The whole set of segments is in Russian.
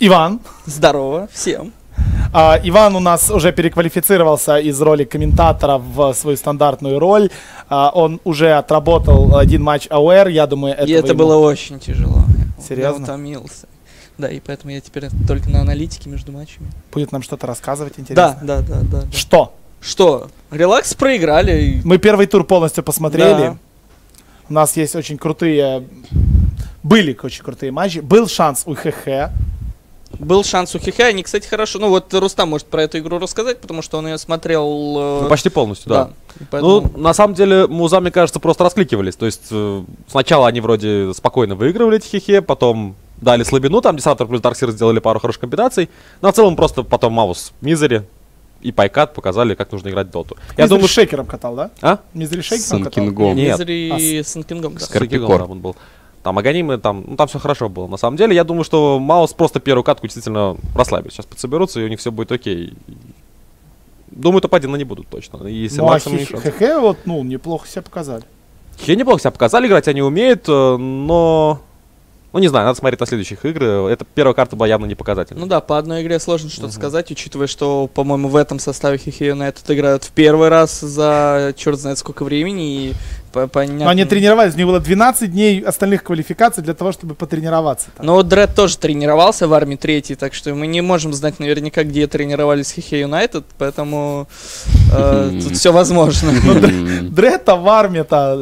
Иван. Здорово всем. А, Иван у нас уже переквалифицировался из роли комментатора в свою стандартную роль. А, он уже отработал один матч АОР, я думаю, это И это ему- было очень тяжело. Серьезно? Я утомился. Да, и поэтому я теперь только на аналитике между матчами. будет нам что-то рассказывать Да, интересно. да, да, да. да. Что? Что? Релакс проиграли. Мы первый тур полностью посмотрели. Да. У нас есть очень крутые... Были очень крутые матчи. Был шанс у ХХ. Был шанс у Хихе, они, кстати, хорошо. Ну вот Рустам может про эту игру рассказать, потому что он ее смотрел. э, Ну, почти полностью, да. И поэтому- Ну, на самом деле, муза, мне кажется, просто раскликивались. То есть, э, сначала они вроде спокойно выигрывали эти хихе, потом дали слабину, там Десантор плюс Дарксир сделали пару хороших комбинаций. Но в целом просто потом Маус, Мизери и Пайкат показали, как нужно играть в доту. Я Я думаю, шейкером катал, да? А? Мизери шейкером катал? Нет. Мизери с Санкингом, да. Скорпикор. Скорпикор, он был. Там Аганимы, там, ну там все хорошо было. На самом деле, я думаю, что Маус просто первую катку действительно расслабит. Сейчас подсоберутся, и у них все будет окей. Думаю, топ-1 они будут точно. И Ну, а. ХХ вот, ну, неплохо себя показали. Хе неплохо себя показали, играть они умеют, э, но... Ну, не знаю, надо смотреть на следующих игры. Это первая карта была явно не показательной. Ну да, по одной игре сложно что-то Мгм. сказать, учитывая, что, по-моему, в этом составе Хихи Юнайтед играют в первый раз за черт знает сколько времени, и понятно... Но они тренировались, у них было 12 дней остальных квалификаций для того, чтобы потренироваться. там. Но вот Дред тоже тренировался в армии третьей, так что мы не можем знать наверняка, где тренировались Хихи Юнайтед, поэтому э, Мгм. тут все возможно. М, Дред-то в армии-то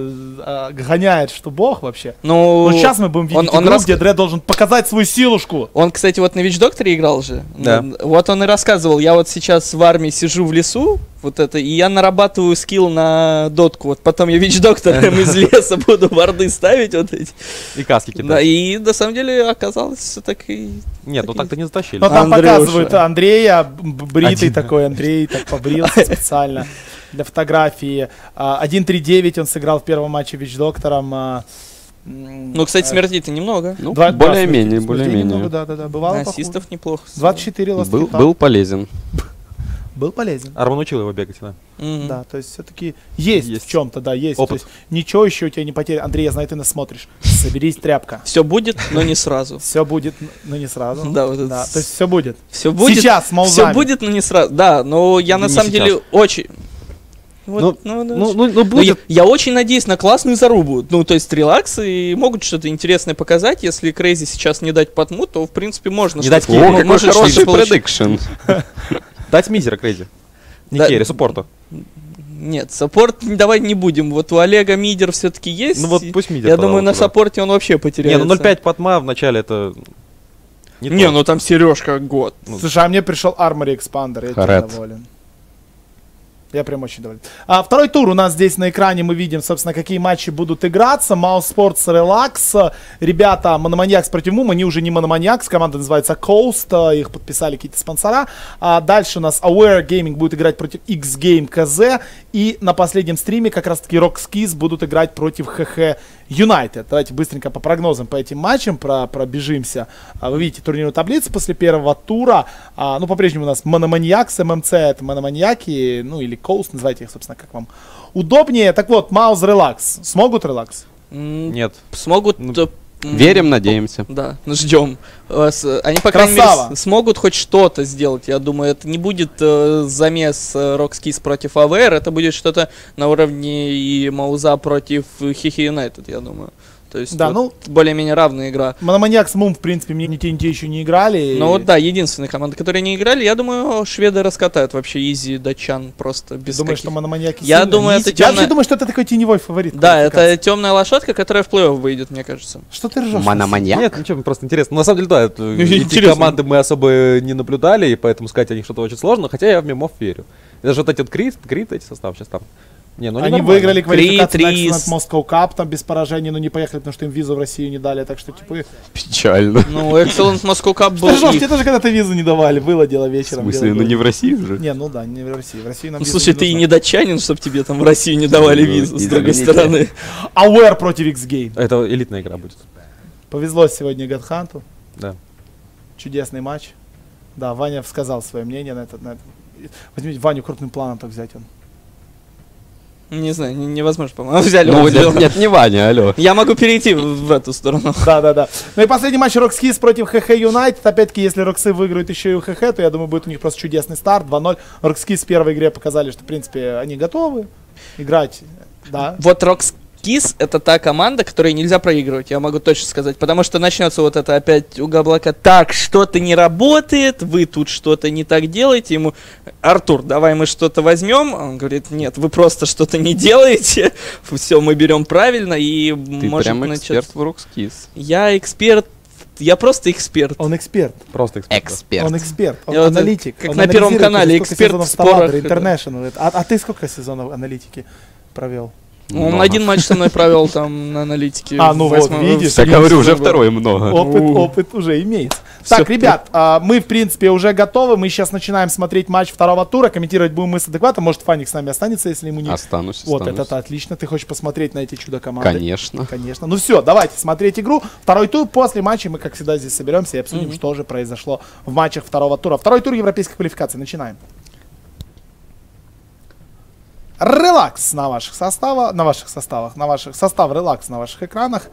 э, гоняет, что бог вообще. Ну, сейчас мы будем видеть игру, где Дред должен показать свою силушку. Он, кстати, вот на Вич Докторе играл же. Да. Вот он и рассказывал, я вот сейчас в армии сижу в лесу, вот это, и я нарабатываю скилл на дотку. Вот потом я Вич Доктором из леса буду варды ставить вот эти. И каски кидать. Да, и на самом деле оказалось все так и... Нет, ну так-то не затащили. Но там показывают Андрея, бритый такой Андрей, так побрился специально для фотографии. А, 1-3-9 он сыграл в первом матче Вич-доктором. а, Ну, кстати, э, смертей-то немного. Ну, более-менее, более-менее. Да, да, да, бывало. Ассистов неплохо. 24 лост Был, хита. был полезен. был полезен. Арман учил его бегать, да. Мгм. Да, то есть все-таки есть, Есть. в чем-то, да, есть. Опыт. То есть ничего еще у тебя не потеряно. Андрей, я знаю, ты нас смотришь. Соберись, тряпка. Все будет, но не сразу. Все будет, но не сразу. Да, вот Да, то есть все будет. Все будет. Сейчас, с Все будет, но не сразу. Да, но я на самом деле очень. Вот, Ну, ну, Ну, ну, ну, Ну, я, будет. я очень надеюсь на классную зарубу. Ну, то есть релакс и могут что-то интересное показать. Если Крейзи сейчас не дать потму, то в принципе можно. Не дать О, какой может хороший предикшн. Дать мизера, Крейзи. Не Да. керри, суппорту. Нет, саппорт давай не будем. Вот у Олега мидер все-таки есть. Ну вот пусть мидер. я думаю, на пожалуйста, да. саппорте он вообще Не, потеряется. ну 0.5 потма в начале это... Не, Не, то. ну там Сережка год. Ну, Слушай, а мне пришел Armory Expander, я доволен. Я прям очень доволен. А, второй тур у нас здесь на экране мы видим, собственно, какие матчи будут играться. Маус Спортс Релакс. Ребята, Мономаньякс против Мум, они уже не Мономаньякс, команда называется Coast, их подписали какие-то спонсора. А дальше у нас Aware Gaming будет играть против X-Game KZ. И на последнем стриме как раз-таки Rockskis будут играть против ХХ United. Давайте быстренько по прогнозам по этим матчам про, пробежимся. А, Вы видите турнирную таблицу после первого тура. А, ну, по-прежнему у нас Мономаньякс, ММЦ это Мономаньяки, ну или Коуст, называйте их, собственно, как вам удобнее. Так вот, Маус Релакс. Смогут Релакс? М, Нет. Смогут... Ну, Верим, надеемся. Да, ну ждем. Э, Они, по крайней мере, Красава. с- смогут хоть что-то сделать. Я думаю, это не будет э, замес э, Rockskis против АВР, это будет что-то на уровне и Мауза против Хихи Юнайтед, я думаю. То есть Да, вот ну- более-менее равная игра. Мономаньякс Мум, в принципе, мне ни те, ни те еще не играли. Ну вот да, единственная команда, которые не играли, я думаю, шведы раскатают вообще изи датчан просто без Думаю, каких- что Мономаньяки Я сильно? думаю, это Я вообще темная- думаю, что это такой теневой фаворит. Да, это темная лошадка, которая в плей-офф выйдет, мне кажется. Что ты ржешь? Мономаньяк? Нет, ничего, просто интересно. На самом деле, да, это, эти команды мы особо не наблюдали, и поэтому сказать о них что-то очень сложно, хотя я в мемов верю. И даже вот эти вот Крит, Крит эти составы сейчас там. Не, ну Они нормально. выиграли квалификацию Три- на три Excellent с- Moscow Cup, там без поражений, но не поехали, потому что им визу в Россию не дали, так что, типа, Печально. Ну, Excellent Moscow Cup был Ты ржешь, и- тебе тоже когда-то визу не давали, было дело В вечером. смысле, дело ну не в России же? Не, ну да, не в России. В России нам Ну, слушай, ты и не датчанин, чтобы тебе там в Россию не давали Ну, визу, с другой стороны. Aware против X-Game. Это элитная игра будет. Повезло сегодня Гадханту. Да. Чудесный матч. Да, Ваня сказал свое мнение на этот. На этот. Возьмите Ваню крупным планом так взять он. Не знаю, не- невозможно, по-моему. Взяли Ну, нет, нет, не Ваня, алло. Я могу перейти в в эту сторону. Да, да, да. Ну и последний матч Рокскис против ХХ Юнайтед. Опять-таки, если Роксы выиграют еще и у ХХ, то я думаю, будет у них просто чудесный старт. 2-0. RoX.KIS в первой игре показали, что, в принципе, они готовы играть. Да. Вот RoX.KIS это та команда, которой нельзя проигрывать, я могу точно сказать. Потому что начнется вот это опять у Габлака. Так, что-то не работает, вы тут что-то не так делаете. Ему, Артур, давай мы что-то возьмем. Он говорит, нет, вы просто что-то не делаете. Все, мы берем правильно и Ты может прям эксперт в Рокскис. Я эксперт, я просто эксперт. Он эксперт. Просто эксперт. Эксперт. Он эксперт. Он Я аналитик. как Он на Первом канале, эксперт в спорах. International. А, а ты сколько сезонов аналитики провел? Он Много. один матч со мной провел там на аналитике. А, ну вот, видишь. Я говорю, уже второй много. Опыт, опыт уже имеется. Так, ребят, а, мы, в принципе, уже готовы. Мы сейчас начинаем смотреть матч второго тура. Комментировать будем мы с адекватом. Может, Фаник с нами останется, если ему не... Останусь, Вот, останусь. это отлично. Ты хочешь посмотреть на эти чудо-команды? Конечно. Конечно. Ну все, давайте смотреть игру. Второй тур. После матча мы, как всегда, здесь соберемся и обсудим, что же произошло в матчах второго тура. Второй тур европейской квалификации. Начинаем. Релакс на ваших составах, на ваших составах, на ваших состав релакс на ваших экранах.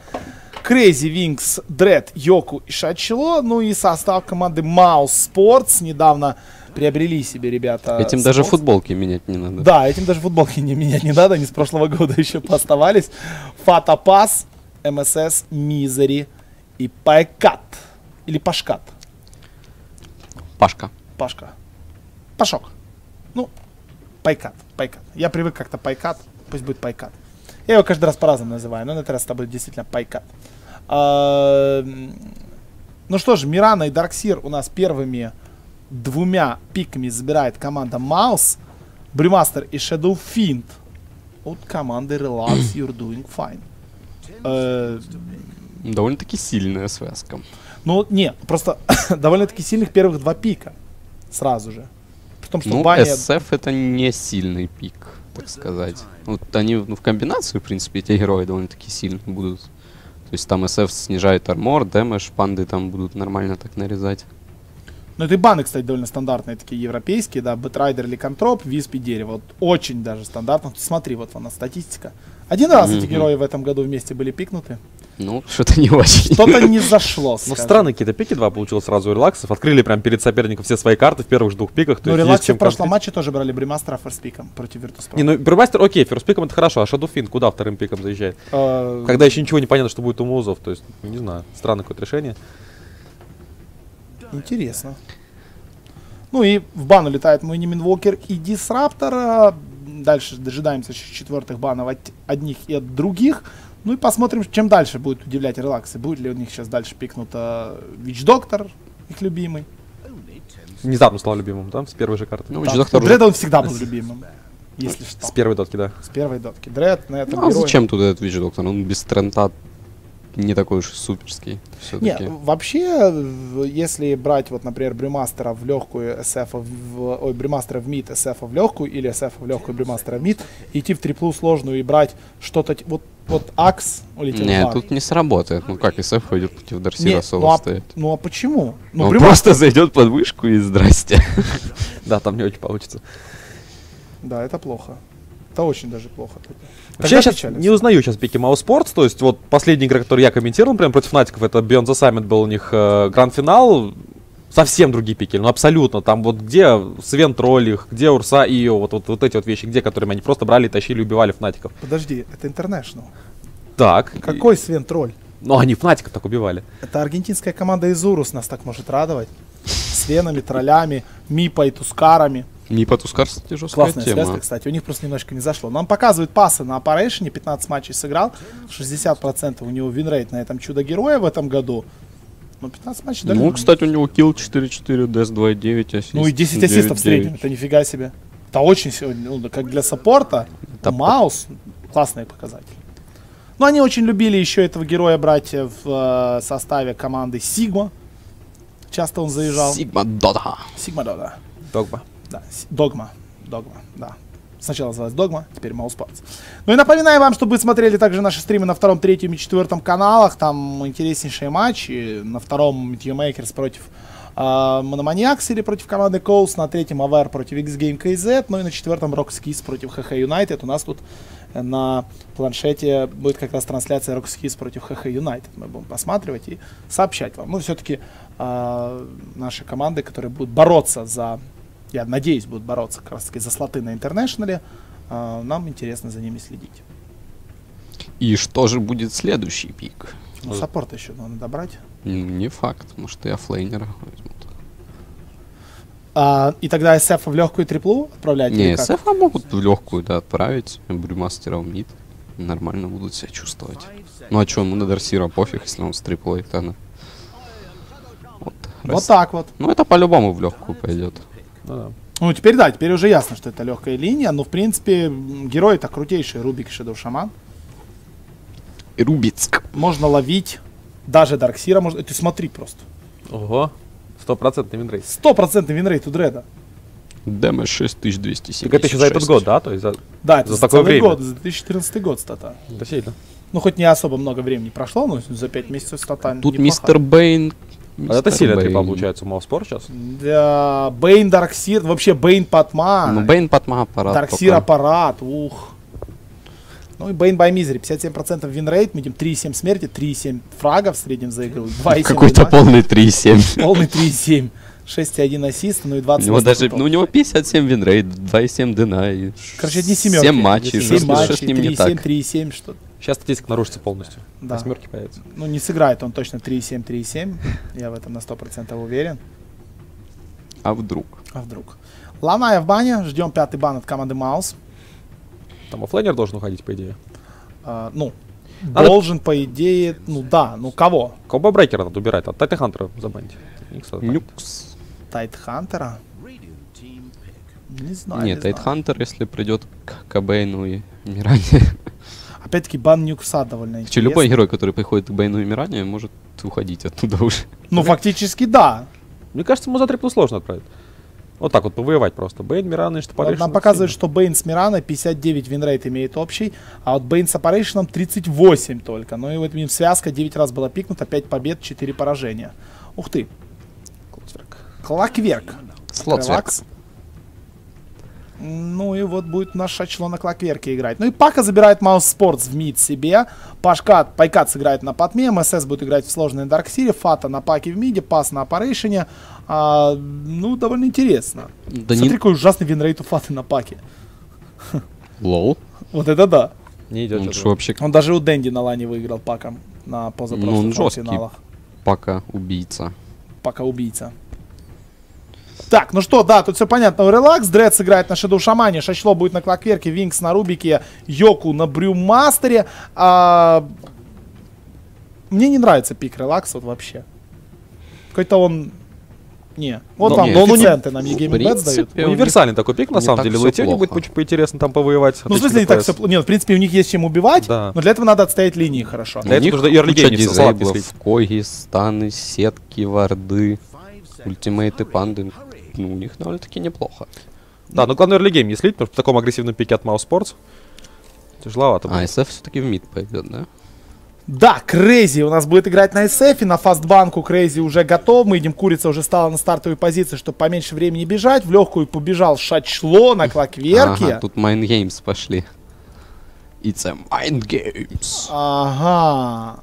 Crazy Wings, Dread, Йоку и Шачило. Ну и состав команды Mouse Sports. Недавно приобрели себе ребята. Этим даже Sports. футболки менять не надо. Да, этим даже футболки не менять не надо, они с прошлого года еще поставались. Фатапас, МСС, Мизери и Пайкат. Или Пашкат. Пашка. Пашка. Пашок. Ну, Пайкат. Пайкат. Я привык как-то Пайкат, пусть будет Pajkatt. Я его каждый раз по-разному называю, но на этот раз это будет действительно Pajkatt. А, Ну что ж, Мирана и Dark Seer у нас первыми двумя пиками забирает команда Mouz. Brewmaster и Shadow Fiend от команды Relax You're Doing Fine. Э, Довольно-таки сильная связка. ну, не, просто довольно-таки сильных первых два пика. Сразу же. Том, что Ну, Баня... SF это не сильный пик, так сказать. Вот они ну, в комбинацию, в принципе, эти герои довольно-таки сильные будут. То есть там SF снижает armor, damage, панды там будут нормально так нарезать. Ну, это и баны, кстати, довольно стандартные, такие европейские, да, Batrider, Lycanthrope, Wisp и Дерево. Вот очень даже стандартно. Смотри, вот она статистика. Один раз эти Мгм. герои в этом году вместе были пикнуты. Ну, что-то не очень. Что-то не зашло, Ну, странные какие-то пики два получилось сразу у релаксов. Открыли прям перед соперником все свои карты в первых же двух пиках. Ну, релаксы чем в прошлом конфликт. матче тоже брали Бримастера ферспиком против Virtus.pro. Не, ну Брюмастер, окей, ферспиком это хорошо, а Шадуфин куда вторым пиком заезжает? Э, Когда еще ничего не понятно, что будет у Музов, то есть, не знаю, странное какое-то решение. Интересно. Ну и в бан улетает мой Ниминвокер и Дисраптор. А, Дальше дожидаемся четвертых банов от одних и от других. Ну и посмотрим, чем дальше будет удивлять релаксы. Будет ли у них сейчас дальше пикнута Вич Доктор, их любимый. Внезапно стал любимым, да, с первой же карты. Ну, Так, Доктор у Дреда он всегда был любимым. Если что. С первой дотки, да. С первой дотки. Дред на этом Ну, а герое- зачем туда этот Вич Доктор? Он без трента не такой уж суперский. Не, Все-таки. вообще, в- если брать, вот, например, Брюмастера в легкую, СФ в, ой, Брюмастера в мид, СФ в легкую, или СФ в легкую, Брюмастера в мид, идти в триплу сложную и брать что-то, вот, вот Акс улетел Не, тут не сработает. Ну как, SF пойдет против Не, Дарсира ну, соло а, стоит. ну а почему? Ну, Он Брюмастер- просто зайдет под вышку и здрасте. Да, там не очень получится. Да, это плохо. Это очень даже плохо. Вообще, я сейчас не узнаю сейчас пики Mouse Sports, то есть вот последний игра, который я комментировал, прям против Натиков, это Beyond the Summit был у них э, гранд-финал, совсем другие пики, ну абсолютно, там вот где Свен Троллих, где Урса и ее, вот, вот, вот эти вот вещи, где, которыми они просто брали, тащили, убивали Фнатиков. Подожди, это International. Так. Какой Свен Тролль? Ну, они Фнатиков так убивали. Это аргентинская команда Изурус нас так может радовать. Свенами, троллями, Мипой, Тускарами. Тускар, кстати, жесткая Классная тема. связка, кстати. У них просто немножко не зашло. Нам показывают Паса на Apparition, 15 матчей сыграл. 60% у него winrate на этом чудо-героя в этом году. Ну, 15 матчей дали. Ну, кстати, у него kill 4-4, death 2-9, assist. Ну и 10 ассистов в 9-9. среднем. Это нифига себе. Это очень сегодня, ну, как для саппорта. Да, Mouz, классный показатель. Ну, они очень любили еще этого героя брать в э, составе команды Сигма. Часто он заезжал. Sigma Dota. Sigma, да, да. Да, Dogma. Dogma, да. Сначала называлась Dogma, теперь Mousesports. Ну и напоминаю вам, чтобы вы смотрели также наши стримы на втором, третьем и четвертом каналах. Там интереснейшие матчи. На втором Makers против э, Monomaniax или против команды Коус. На третьем АВР против X-Game KZ. Ну и на четвертом Rock Skis против ХХ United. У нас тут э, на планшете будет как раз трансляция Rockskis против ХХ Юнайтед. Мы будем посматривать и сообщать вам. Ну, все-таки наши команды, которые будут бороться за, я надеюсь, будут бороться как раз таки за слоты на интернешнале, нам интересно за ними следить. И что же будет следующий пик? Ну, саппорт еще надо добрать. Ну, Не факт, может и оффлейнера возьмут. А, и тогда SF в легкую триплу отправлять? Не? СФ могут в легкую, да, отправить. Брюмастера в мид. Нормально будут себя чувствовать. Ну а что, ему на Дарсира пофиг, если он с триплой, то она. Вот. Вот раз- так вот. Ну это по-любому в легкую пойдет. Ну да. Ну, теперь да, теперь уже ясно, что это легкая линия, но, в принципе, м, герой-то крутейший, Рубик и Shadow Шаман. И Рубицк. Можно ловить, даже Дарксира можно... Ты смотри просто. Ого. Стопроцентный винрейт. Стопроцентный винрейт у Дреда. ДМ 6276. Так это еще за этот год, да? То есть за... Да, это За за, такое целый время. год, за 2014 год стата. Это сильно. Ну, хоть не особо много времени прошло, но за 5 месяцев стата Тут неплохая. мистер Бэйн. А это Мистер сильно трипа получается у Мауспор сейчас. Да, Бейн Дарксир, вообще Бейн Патма. Ну Бэйн Патма аппарат. Дарксир аппарат, ух. Ну и Bane by Misery, 57% winrate, мы видим 3,7 смерти, 3,7 фрагов в среднем за игру, 2,7 Какой-то полный 3,7. полный 3,7, 6,1 assist, ну и У 20 него даже, ну у него 57 winrate, 2,7 дена и... Короче, одни семерки. 7 матчей, Семь что, Семь с- что матчей, с ним не 3,7, так? 3,7, что Сейчас статистика нарушится полностью. Да. Восьмерки появятся. Ну, не сыграет он точно 3,7, 3,7. Я в этом на 100% уверен. А вдруг? А вдруг? Ланая в бане. Ждем пятый бан от команды Mouz. Там offlaner должен уходить, по идее. А, ну, Надо- должен, по идее, ну да, ну кого? Комбо брейкера надо убирать, а Тайта Хантера забанить. Nyx. Тайт Хантера? Не знаю. Нет, не Тайт. Хантер, если придет к Бейну и Миране. Опять-таки бан Нюкса довольно Че, интересный. любой герой, который приходит к Бейну и Миране, может уходить оттуда уже. Ну, фактически, да. Мне кажется, ему за триплу сложно отправить. Вот так вот, повоевать просто. Bane, Мирана, Ancient Apparition. Нам показывает, что Бейн с Мираной 59 winrate имеет общий, а вот Bane с Аппаришеном 38 только. Ну и вот видим, связка 9 раз была пикнута, 5 побед, 4 поражения. Ух ты. Clockwerk. Слот Релакс. Ну и вот будет наш Шачло на клакверке играть. Ну и Пака забирает Mousesports в мид себе. Пашка, Pajkatt сыграет на Патме, MSS будет играть в сложной Дарксире, Фата на Паке в миде, Пас на Апарейшене. А, ну, довольно интересно. Да Смотри, не... какой ужасный winrate у Фаты на Паке. LOL. Вот это да. Не идет. Он что-то. что вообще Он даже у Дэнди на лане выиграл Паком на Ну, он позапрошлых жесткий. финалах. пока убийца? Пока убийца. Так, ну что, да, тут все понятно. Релакс, Дред сыграет на Shadow Шамане, Шачло будет на Клакверке, Винкс на Рубике, Йоку на Брюмастере. А, Мне не нравится пик Релакс вот вообще. Какой-то он... Не. Вот вам не- коэффициенты нам в Егейм Бет принципе, дают. Универсальный такой пик, на самом деле. Летению будет очень поинтересно там повоевать. Ну, в смысле, не так все... Нет, в принципе, у них есть чем убивать, Да. но для этого надо отстоять линии хорошо. Для этого нужно слить. коги, станы, сетки, варды, ультимейты, панды. Ну, у них довольно-таки неплохо. Да, но главное early game не слить, потому что в таком агрессивном пике от Mousesports тяжеловато А, будет. SF все-таки в мид пойдет, да? Да, Crazy у нас будет играть на SF, на fast банку Crazy уже готов. Мы видим, Курица уже стала на стартовой позиции, чтобы поменьше времени бежать. В легкую побежал Шачло на Клакверке. Ага, тут Mind Games пошли. It's a Mind Games. Ага.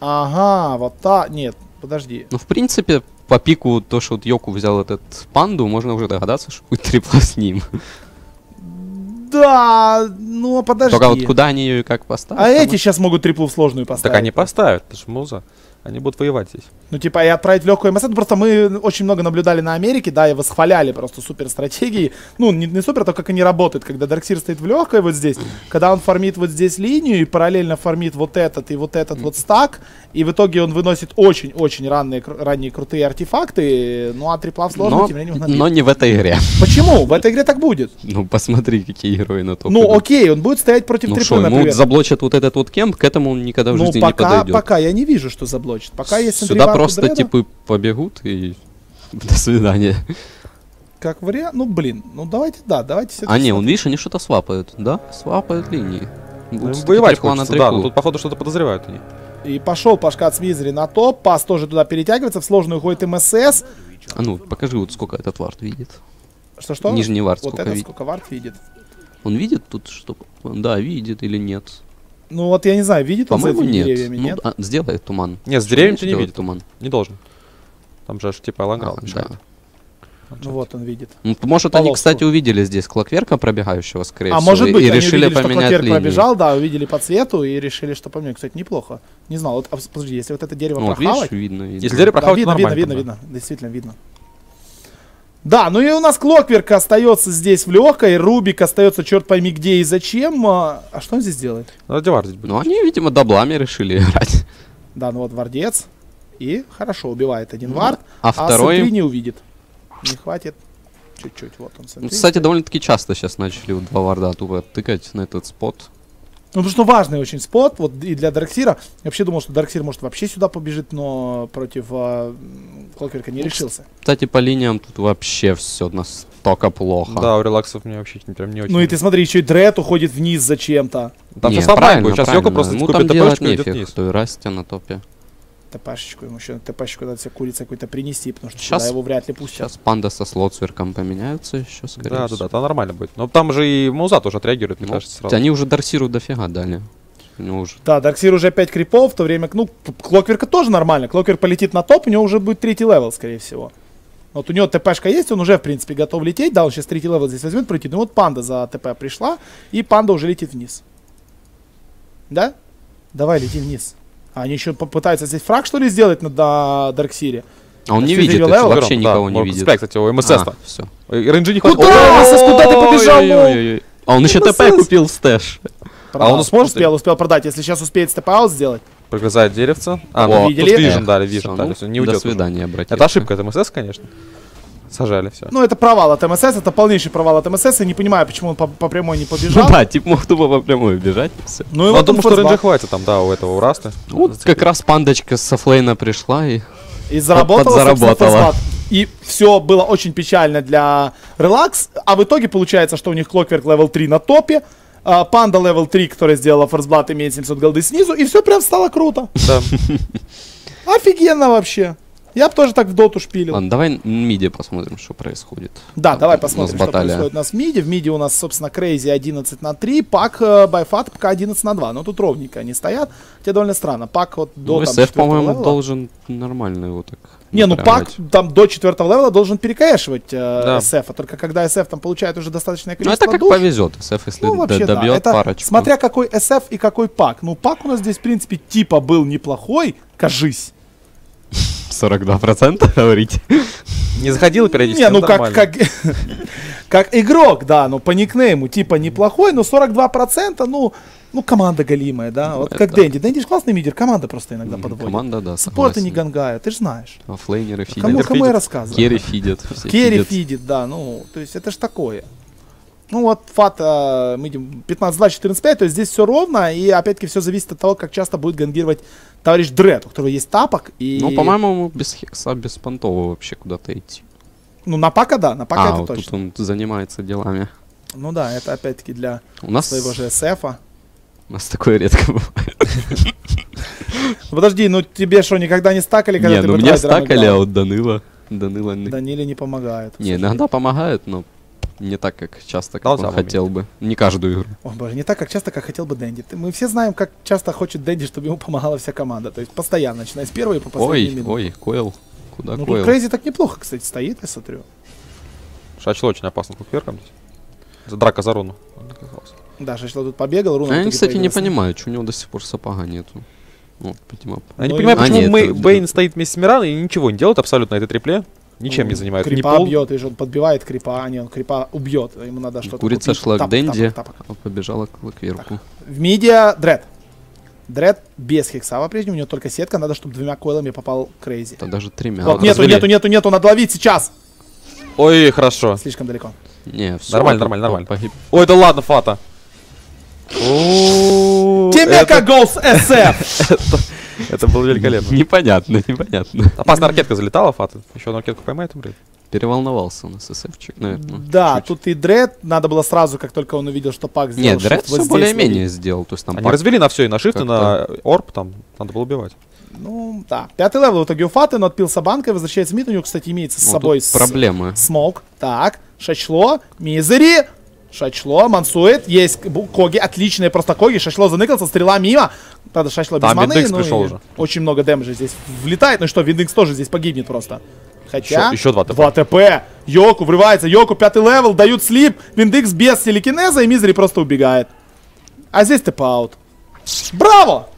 Ага, вот так. Нет, подожди. Ну, в принципе, по пику, то, что вот Йоку взял этот панду, можно уже догадаться, что будет трипла с ним. Да, ну подожди. Только вот куда они ее и как поставить? А эти сейчас могут триплу в сложную поставить. Так они поставят, это же муза. Они будут воевать здесь. Ну, типа, и отправить в легкую МС. Просто мы очень много наблюдали на Америке, да, и восхваляли просто супер стратегии. Ну, не, не супер, а то, как они работают. Когда Дарксир стоит в легкой вот здесь, когда он фармит вот здесь линию и параллельно фармит вот этот и вот этот вот стак, и в итоге он выносит очень-очень ранние, ранние крутые артефакты, ну, а трипла в сложную Но, тем временем набит. но не в этой игре. Почему? В этой игре так будет. Ну, посмотри, какие герои на топ. Ну, идут. окей, он будет стоять против Ну триплы, что, ему например. заблочат вот этот вот кемп, к этому он никогда в Ну, жизни пока, не подойдет. пока я не вижу, что заблочит. Пока есть Сюда у просто Дреда. типы побегут и до свидания. Как вариант, ну блин, ну давайте, да, давайте все А не, он, видишь, они что-то свапают, да? Свапают линии. Ну, Будут всё-таки воевать хочется, да, но тут походу что-то подозревают они. И пошел Пашка от Смизери на топ, пас тоже туда перетягивается, в сложную уходит МСС. А ну, покажи, вот сколько этот ward видит. Что-что? Нижний ward Вот сколько это видит. сколько ward видит. Он видит тут, что... Да, видит или нет? Ну вот я не знаю, видит он за этими нет. деревьями, Ну, нет? а, сделай туман. Нет, с деревьями ты не видит. туман. Не должен. Там же аж типа ланграл А, мешает. да. Ну вот он видит. Ну, может, Полоску. они, кстати, увидели здесь клокверка пробегающего, скорее А всего, может и- быть, и они решили увидели, что поменять Клокверк линии. пробежал, да, увидели по цвету и решили, что поменять. Кстати, неплохо. Не знал. Вот, а, подожди, если вот это дерево Ну, прохавать... видишь, видно, видно. Если дерево Да, прохавать, видно, то видно, нормально. видно, видно. Действительно видно. Да, ну и у нас Клокверк остается здесь в легкой, Рубик остается черт пойми где и зачем. А а что он здесь делает? Ну, Девар здесь будет. Ну, они, видимо, даблами решили играть. Да, ну вот Вардец. И хорошо, убивает один Ну, вард. А второй... Сентри не увидит. Не хватит. Чуть-чуть, вот он Ну, Сентри. Кстати, довольно-таки часто сейчас начали два варда тупо тыкать на этот спот. Ну, потому что важный очень спот, вот и для Дарксира. Я вообще думал, что Дарксир может вообще сюда побежит, но против а, м, Клокверка не Ну, решился. Кстати, по линиям тут вообще все настолько плохо. Да, у релаксов мне вообще прям не очень. Ну и ты смотри, еще и Дред уходит вниз зачем-то. Там Не, сейчас правильно, будет. Сейчас правильно. Йоко просто Ему скупит там делать нефиг, вниз. то и Расти на топе. ТПшечку ему еще, ТПшечку надо себе курица какой-то принести, потому что сюда его вряд ли пустят. Сейчас панда со слотсверком поменяются еще, скорее Да, да, всего. да, там нормально будет. Но там же и Муза тоже отреагирует, мне Ну, кажется, сразу. Они уже дарсиру дофига дали. У него уже Да, Дарксир уже 5 крипов, в то время, ну, Клокверка тоже нормально. Клокверк полетит на топ, у него уже будет третий level, скорее всего. Вот у него ТПшка есть, он уже, в принципе, готов лететь. Да, он сейчас третий level здесь возьмет, пройти. Ну вот панда за ТП пришла, и панда уже летит вниз. Да? Давай, лети вниз. А они еще попытаются здесь фраг, что ли, сделать на да, Дарксире? А он не видит, вообще Да, никого не видит. цепляй, кстати, у МСС-то. все. И range не хватит. Куда? МСС, куда ты побежал? Ой-ой-ой. А он еще. ТП купил stash. А он сможет? Успел, успел продать. Если сейчас успеет TP-out сделать. Прогрызает деревце. А, О, ну, видели? тут vision дали, vision дали. всё, Не До уйдет. уже. свидания, братья. Это ошибка от МСС, конечно. Сажали, все. Ну, это провал от МСС, это полнейший провал от МСС. Я не понимаю, почему он по, по прямой не Ну побежал. да, типа мог тупо по прямой бежать. и всё. Ну, и Ну, вот я думаю, что range а хватит там, да, у этого, у Расты. Вот как раз пандочка с offlane а пришла и... И заработала, first blood. И все было очень печально для Relax. А в итоге получается, что у них Clockwork level 3 на топе. а, Панда level 3, которая сделала first blood, имеет 700 голды снизу. И все прям стало круто. Да. Офигенно вообще. Я бы тоже так в доту шпилил. Ладно, давай на миде посмотрим, что происходит. Да, Там давай посмотрим, что баталия. происходит у нас в миде. В миде у нас, собственно, Крейзи 11 на 3, Пак, Байфат, пока 11 на 2. Но тут ровненько они стоят. Хотя довольно странно. Пак вот до Ну, четвертого по-моему, level а- должен нормально его так... Не, ну Пак там до четвертого level а должен перекэшивать э, Да. SF, а только когда SF там получает уже достаточное Ну, количество это как душ, повезет. SF, если ну, вообще, да. добьет Это парочку. смотря какой SF и какой Пак. Ну, Пак у нас здесь, в принципе, типа был неплохой, кажись. 42% говорите? Не заходил периодически. Не, ну как, как, как игрок, да, ну по никнейму типа неплохой, но 42%, ну, ну команда галимая, да. Вот это как да. Дэнди. Дэнди же классный мидер, команда просто иногда подводит. Команда, да, Саппорты не гангая, ты же знаешь. А флейнеры фидят. Кому, кому я фидит. рассказываю? Керри фидят. Керри фидят. фидит, да, ну, то есть это ж такое. Ну вот, фат, э, мы видим 15-2, 14-5, то есть здесь все ровно, и опять-таки все зависит от того, как часто будет гангировать товарищ Дред, у которого есть тапок, и... Ну, по-моему, ему без хекса, без понтова вообще куда-то идти. Ну, на пака, да, на пака а, это вот точно. тут он занимается делами. Ну да, это опять-таки для У нас, своего же СФа. у нас такое редко бывает. Ну, Подожди, ну тебе что, никогда не стакали, когда Не, ты ну мне бэтрайдером стакали, а вот Данила... Данила... не- Даниле не помогает. Не, иногда помогают, но не так, как часто, как он хотел бы. Не каждую игру. О боже, не так, как часто, как хотел бы Дэнди. Мы все знаем, как часто хочет Дэнди, чтобы ему помогала вся команда. То есть постоянно, начиная с первой по последней Ой, минуте. ой, Койл. Куда Ну тут Койл? Крейзи так неплохо, кстати, стоит, я смотрю. Шачло очень опасно здесь. За драка за руну. Да, Шашло тут побегал, Руна. А Я, кстати, не понимаю, что у него до сих пор сапога нету. Вот, видимо, Я не Ну, понимаю, а, почему нет, Мэй- это- Бэйн стоит вместе с Мираной и ничего не делает абсолютно на этой трипле. Ничем не занимается. Ни Крипа пол. бьет, видишь, он подбивает крипа, а не, он крипа убьет. Ему надо что-то Курица купить. шла к Дэнди, тапок, тапок. а побежала к Лакверку. В мидия Дред. Дред без хекса по-прежнему, у него только сетка, надо, чтобы двумя койлами попал Крейзи. Это даже тремя. Вот, нету, развели. нету, нету, нету, надо ловить сейчас. Ой, хорошо. Слишком далеко. Не, все. Нормально, нормально, нормально. Ой, да ладно, Фата. Темека Голс SF! Это было великолепно. Непонятно, непонятно. Опасная ракетка залетала, Фата. Еще одну ракетку поймает, умрет. Переволновался у нас СФчик, наверное. Да, чуть. тут и Дред, надо было сразу, как только он увидел, что пак сделал Нет, Дред вот все более-менее сделал. То есть там Они пак- развели на все, и на shift, и на orb, там надо было убивать. Ну, да. Пятый level в итоге у Фаты, но отпился банкой, возвращается мид. У него, кстати, имеется с Ну, собой проблемы. smoke. Так, Шачло, Мизери. Шачло мансует. Есть Коги. Отличные просто Коги. Шашло заныкался. Стрела мимо. Правда, Шашло без Там маны. Виндекс ну пришел уже. Очень много damage а здесь влетает. Ну что, Виндекс тоже здесь погибнет просто. Хотя... Еще- еще два ТП. Два ТП. Йоку врывается. Йоку пятый level. Дают sleep. Виндекс без телекинеза. И Мизери просто убегает. А здесь TP-out. Браво!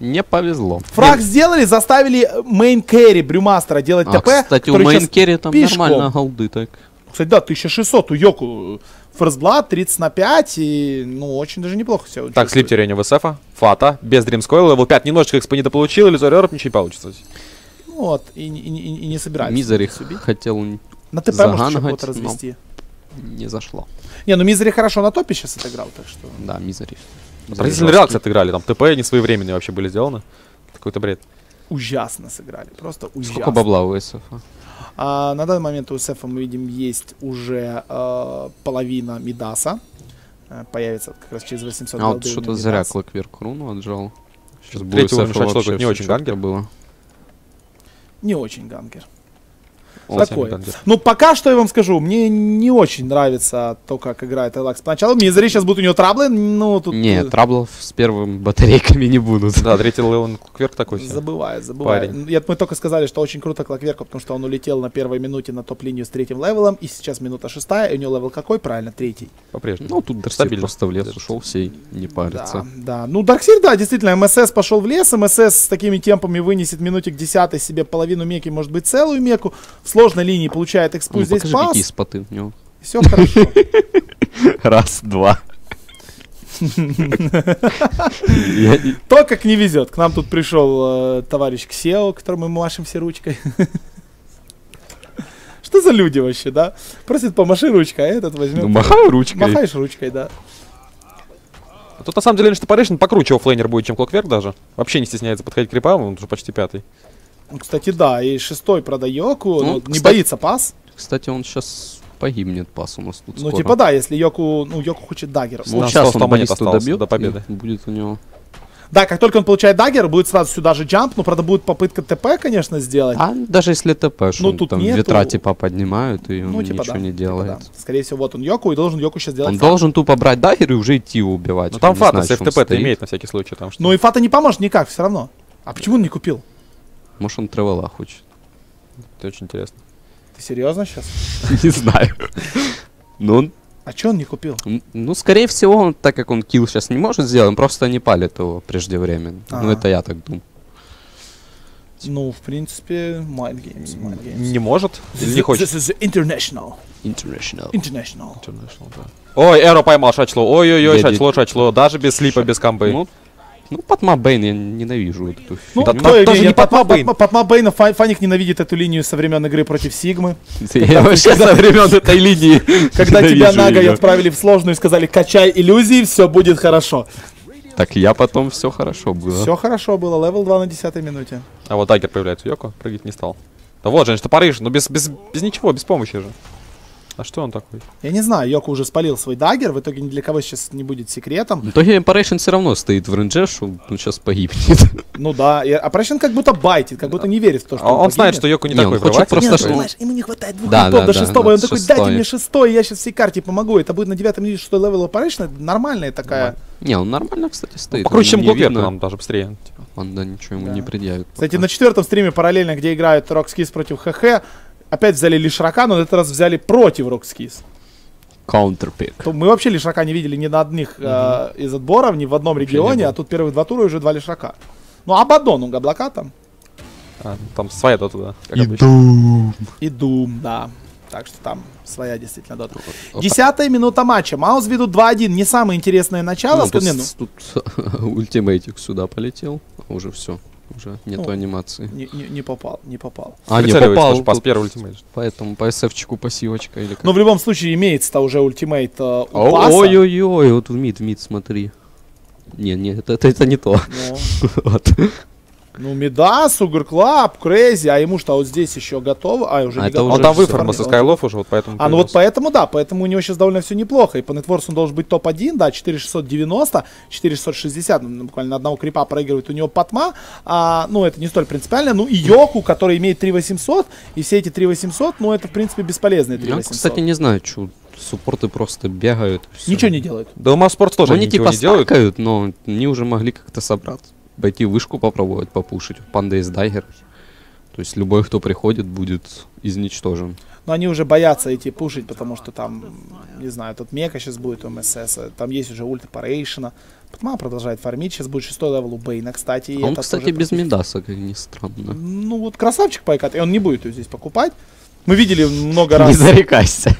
Не повезло. Фраг сделали, заставили main carry Брюмастера делать А, ТП. кстати, у main carry там пешком. нормально голды так. Кстати, да, 1600 у Йоку. First blood 30 на 5. И, ну, очень даже неплохо все. Так, sleep терение ВСФа. Фата. Без Dream Coil. Level 5. Немножечко экспо недополучил. Иллюзореров ничего не получится. Вот, и, и- и- и не собирается. Мизери хотел, На ТП может кого-то развести. не зашло. Не, ну Мизери хорошо на топе сейчас отыграл, так что... Да, Мизери. Отвратительный реакции отыграли. Там ТП не своевременные вообще были сделаны. Какой-то бред. Ужасно сыграли, просто ужасно. Сколько бабла у СФ? А, на данный момент у СФ мы видим есть уже э, половина Мидаса. Э, появится как раз через 800 А вот что-то зря. Клэкверк руну отжал. Сейчас уровень шашлыка не очень гангер. было. Не очень ganker. Совсем Такое. Ну, пока что я вам скажу, мне не очень нравится то, как играет Элакс поначалу. Мизери сейчас будут у него траблы, ну, тут... Не, э, траблов с первыми батарейками не будут. Да, третий level Clockwerk такой себе. Забывает, забывает. Парень. Я, мы только сказали, что очень круто Клокверку, потому что он улетел на первой минуте на топ-линию с третьим левелом, и сейчас минута шестая, и у него level какой? Правильно, третий. По-прежнему. Ну, тут Стабильно. просто в лес ушел, все не Да, парится. да. Ну, Дарксир, да, действительно, МСС пошел в лес, МСС с такими темпами вынесет минутик 10 себе половину меки, может быть, целую меку. В сложной линии получает экспу Ну, здесь покажи, какие пас. споты у него. Все хорошо. Раз, два. То, как не везет. К нам тут пришел э, товарищ Ксео, которому мы машем все ручкой. Что за люди вообще, да? Просит помаши ручкой, а этот возьмет. Ну, махаю ручкой. Махаешь ручкой, да. А Тут на самом деле Ancient Apparition покруче offlaner будет, чем Клокверк даже. Вообще не стесняется подходить к крипам, он уже почти пятый. Ну, Кстати, да, и шестой продайоку, Ну, не кстати- боится пас. Кстати, он сейчас погибнет пас у нас тут Ну, скоро. типа да, если Йоку, ну, Йоку хочет даггеров. Ну, Да, сейчас 100 он монет осталось добьет до победы. будет у него... Да, как только он получает даггер, будет сразу сюда же джамп, ну, правда, будет попытка ТП, конечно, сделать. А даже если ТП, что Ну, тут там нету. ветра типа поднимают, и он ну, типа ничего да. не типа делает. да. Скорее всего, вот он Йоку, и должен Йоку сейчас делать Он фат. должен тупо брать дагер и уже идти убивать. Ну там Фата FTP-то стоит. имеет на всякий случай. Там, что... Ну, и Фата не поможет никак, все равно. А почему он не купил? Может он тревела хочет. Это очень интересно. Ты серьезно сейчас? Не знаю. Ну, он А что он не купил? Ну, скорее всего, он, так как он килл сейчас не может сделать, он просто не палит его преждевременно. Ну, Ага. это я так думаю. Ну, в принципе, Mind Games, Mind Games. Не может или не хочет? This is international. International. International. International, да. Ой, Эро поймал Шачло. Ой-ой-ой, Шачло, Шачло. Даже без слипа, без камбы. Ну, ну, Патма Бейн, я ненавижу вот эту Ну, Да фигню. кто тоже не Патма Патма Бэйн. Патма Бэйна, Фа- Фаник ненавидит эту линию со времен игры против Сигмы. Я вообще со времен этой линии Когда тебя Нагой её. отправили в сложную и сказали, качай иллюзии, все будет хорошо. Так я потом все хорошо было. Все хорошо было, левел 2 на 10 минуте. А вот Дагер появляется Йоко, прыгать не стал. Да вот, Женщина, Топорейшн, ну без, без, без ничего, без помощи же. А что он такой? Я не знаю, Йоко уже спалил свой dagger, в итоге ни для кого сейчас не будет секретом. В итоге Apparition все равно стоит в range е, что он сейчас погибнет. Ну да, и Apparition как будто байтит, как будто не верит в то, что А он знает, погибнет. что Йоко не, Не, он такой хочет просто, Нет, что- понимаешь, ему не хватает двух Да, да, до да, шестого, да, и он такой, дайте мне шестой, я сейчас всей карте помогу. Это будет на девятой минуте шестой level это нормальная такая. Не, он нормально, кстати, стоит. Покруче, чем видно. нам даже быстрее. Он, да, ничего ему Да. не предъявит. Кстати, пока. на четвертом стриме параллельно, где играют RoX.KIS против ХХ, опять взяли Лишрака, но на этот раз взяли против RoX.KIS. Counterpick. То мы вообще Leshrac а не видели ни на одних э, из отборов, ни в одном не регионе, а тут первых два тура уже два Лишрака. Ну, Абадон у Габлака там. А, там своя дота, да. как обычно. И Дум, да. Так что там своя действительно дота. Десятая минута матча. Маус ведут 2-1. Не самое интересное начало. Ну, тут, Не, ну, тут ultimate ик сюда полетел, уже все. Уже нету Ну, анимации. не, не- не попал, не попал. А, не попал. пас первый ультимейт. Поэтому по СФчику пассивочка или как. Но в любом случае имеется-то уже ультимейт э, у. Ой-ой-ой, вот в мид, в мид, смотри. Не, не, это, это, это не то. Ну, Вот. Ну, Меда, Сугар Клаб, Крейзи, а ему что, вот здесь еще готово? А, уже А не это готово. Он там всё выформил со Скайлов уже, вот поэтому... А, ну вот появился. поэтому, да, поэтому у него сейчас довольно все неплохо. И по нетворсу он должен быть топ-1, да, 4690, 4660, ну, буквально на одного крипа проигрывает у него Патма. А, ну, это не столь принципиально. Ну, и Йоку, который имеет 3800, и все эти 3800, ну, это, в принципе, бесполезные Я, 3800. кстати, не знаю, что Суппорты просто бегают. Ничего не делают. Да у Спортс тоже Ну, они ничего типа не делают. стакают, но они уже могли как-то собраться. Пойти вышку попробовать попушить. Панда есть дайгер. То есть любой, кто приходит, будет изничтожен. Но они уже боятся идти пушить, потому что там, не знаю, тут Мека сейчас будет у МСС, а там есть уже ульта Парейшена. Патма продолжает фармить, сейчас будет шестой level у Bane а, кстати. А он, кстати, без практически- Мидаса, как ни странно. Ну вот красавчик Пайкат, и он не будет ее здесь покупать. Мы видели много раз. Не зарекайся.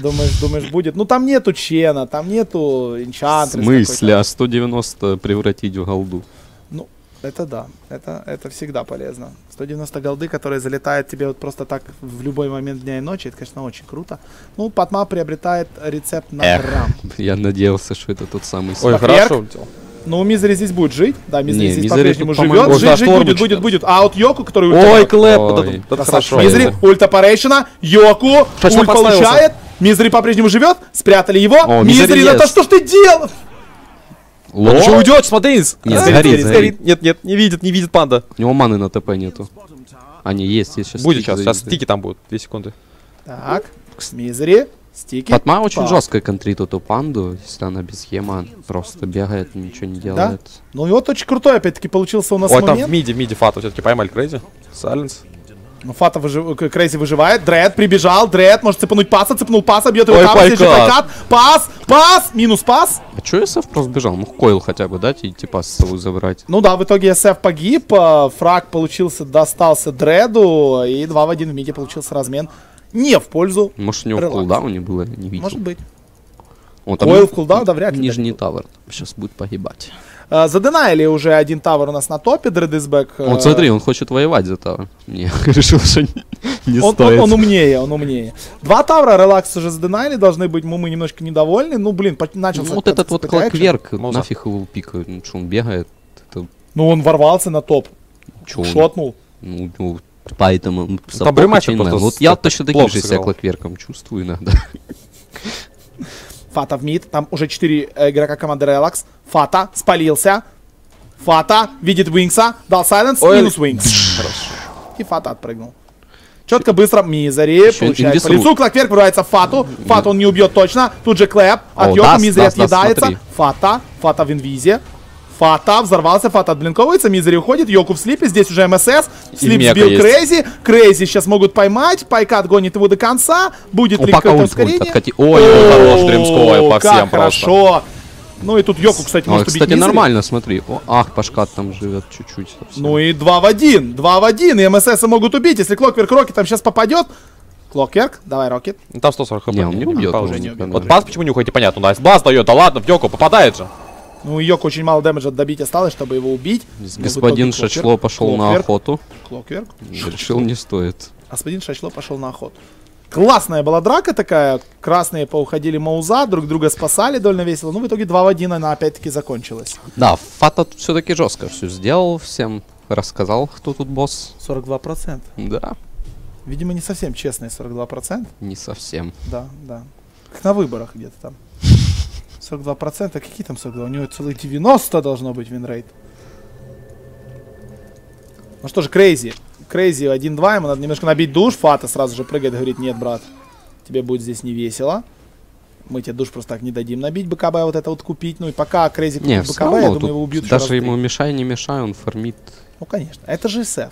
Думаешь, думаешь, будет. Ну там нету Чена, там нету В Enchantress. смысле? А 190 превратить в голду? Это да, это, это всегда полезно. 190 голды, которые залетают тебе вот просто так в любой момент дня и ночи, это, конечно, очень круто. Ну, Патма приобретает рецепт на Эх. грамм. Я надеялся, что это тот самый... Ой, хорошо. Ну, Мизери здесь будет жить. Да, Мизери здесь Мизери по-прежнему живет. Жить, жить шторм будет, будет, будет. А вот Йоку, который Ой, ультабот. Клэп, Ой. вот это- это хорошо. Мизери, ульта Парейшена, Йоку, Шашлык ульт получает. Мизери по-прежнему живет, спрятали его. О, Мизери Мизери, на то, что ж ты делал? Ло? Он еще уйдет, смотри! Нет, Сгорит, сгорит, сгорит. Нет, нет, не видит, не видит панда. У него маны на ТП нету. А, не, есть, есть сейчас. Будет сейчас, сейчас стики там будут, 2 секунды. Так, Мизери, стики. Патма очень Пас. жестко контрит эту панду, если она без схема просто бегает, ничего не делает. Ну и вот очень крутой, опять-таки, получился у нас Ой, там в момент. миде, в миде фату все-таки поймали Крейзи. Silence. Ну, Фата выжив... к- Крейзи выживает. Дред прибежал. Дред может цепануть паса. Цепнул паса. Бьет его там. Здесь же Пайкат. Пас. Пас. Минус пас. А чё СФ просто бежал? Мог coil хотя бы дать и типа с собой забрать. Ну да, в итоге СФ погиб. а, Фраг получился, достался Дреду. И 2 в 1 в миде получился размен. Не в пользу. Может у него в Релакс. кулдауне было, не видел. Может быть. Он Койл в кулдаун, да, вряд ли. Нижний тавер сейчас будет погибать. А, Заденаили уже один тавер у нас на топе. Дред из бэк. Вот смотри, он хочет воевать за тавер. Не, решил, что не- не Он, он, стоит. он умнее, он умнее. Два тавра, релакс уже заденали, должны быть мы немножко недовольны. Ну, блин, начался... Ну, вот этот вот клакверк, нафиг его пикают. Ну что, он бегает? Это Ну, он ворвался на топ, чё он? шотнул. Ну, ну, поэтому там просто Вот я точно таким же себя клакверком чувствую иногда. Фата в мид. Там уже 4 игрока команды Relax. Фата спалился. Фата видит Винкса. Дал сайленс. Ой. Минус Винкс. И Фата отпрыгнул. Четко, быстро. Мизери Ещё получает по лицу. Клакверк врывается в Фату. Фату он не убьет точно. Тут же Клэп. От О, Йока Мизери отъедается. Фата. Фата в инвизе. Фата взорвался, Фата отблинковывается, Мизери уходит, Йоку в слипе, здесь уже МСС, слип сбил есть. Крейзи, Крейзи сейчас могут поймать, Пайкат гонит его до конца, будет О, ли пока какое-то ускорение? откати. Ой, Ой, хорош, О, Дримской по всем просто. хорошо. Ну и тут Йоку, кстати, Ой, может убить кстати, нормально, смотри. О, ах, Пашкат там живет чуть-чуть. Ну и 2 в 1, 2 в 1, и МСС могут убить, если Клокверк Рокет там сейчас попадет. Клокверк, давай Рокет. Ну, Там 140 хп. Не, он не убьет. А, он уже не не убьет. Вот пас почему не уходит, непонятно. Найс бласт дает, да ладно, в Йоко попадает же. Ну и Йоку очень мало дэмэджа добить осталось, чтобы его убить. Господин Шачло пошел на охоту. Клокверк. Решил, не стоит. Господин Шачло пошел на охоту. Классная была драка такая. Красные поуходили Мауза, друг друга спасали довольно весело. Ну, в итоге 2 в 1 она опять-таки закончилась. Да, Фата тут все-таки жестко все сделал, всем рассказал, кто тут босс. 42%. Да, Видимо, не совсем честные 42%. не совсем. Да, да. Как на выборах где-то там. 42%. Какие там 42? У него целых 90 должно быть winrate. Ну что же, Крейзи. Крейзи 1-2, ему надо немножко набить душ. Фата сразу же прыгает, говорит, нет, брат, тебе будет здесь не весело. Мы тебе душ просто так не дадим набить БКБ, вот это вот купить. Ну и пока Крейзи Не, купит все БКБ, я думаю, его убьют даже ему мешай, не мешай, он фармит. Ну, конечно. Это же СФ.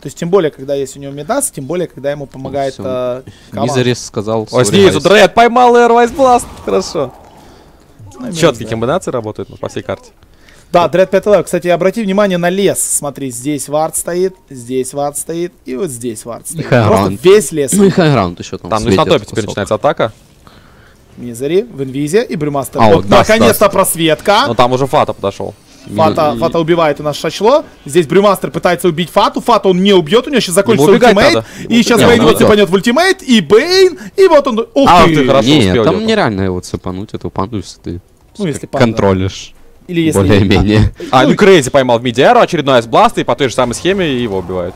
То есть, тем более, когда есть у него Мидас, тем более, когда ему помогает всё. э, команда. Мизерис сказал, Ой, «Sorry, снизу guys». Дред поймал Airwise Blast. Хорошо. Ну, Четкие комбинации работают ну, по всей карте. Да, Dread 5 Level. Кстати, обрати внимание на лес. Смотри, здесь вард стоит, здесь вард стоит, и вот здесь вард стоит. Просто весь лес. Ну и хайграунд еще там Там, ну и на топе теперь начинается атака. Мизери, в инвизе и Брюмастер. А, вот, вот наконец-то просветка. Но там уже Фата подошел. Фата, И- Фата убивает у нас Шачло. Здесь Брюмастер пытается убить Фату. Фату он не убьет, у него сейчас закончится ультимейт. надо. И сейчас Не, Бейн он его цепанет в ультимейт. И Бейн. И вот он. Ух А, ты! ты хорошо Нет, успел там нереально его цепануть, эту панду, если ты Ну, если панда. контролишь. Или если... Более-менее. А, ну Крейзи поймал в Мидиару, очередной айсбласт, и по той же самой схеме его убивают.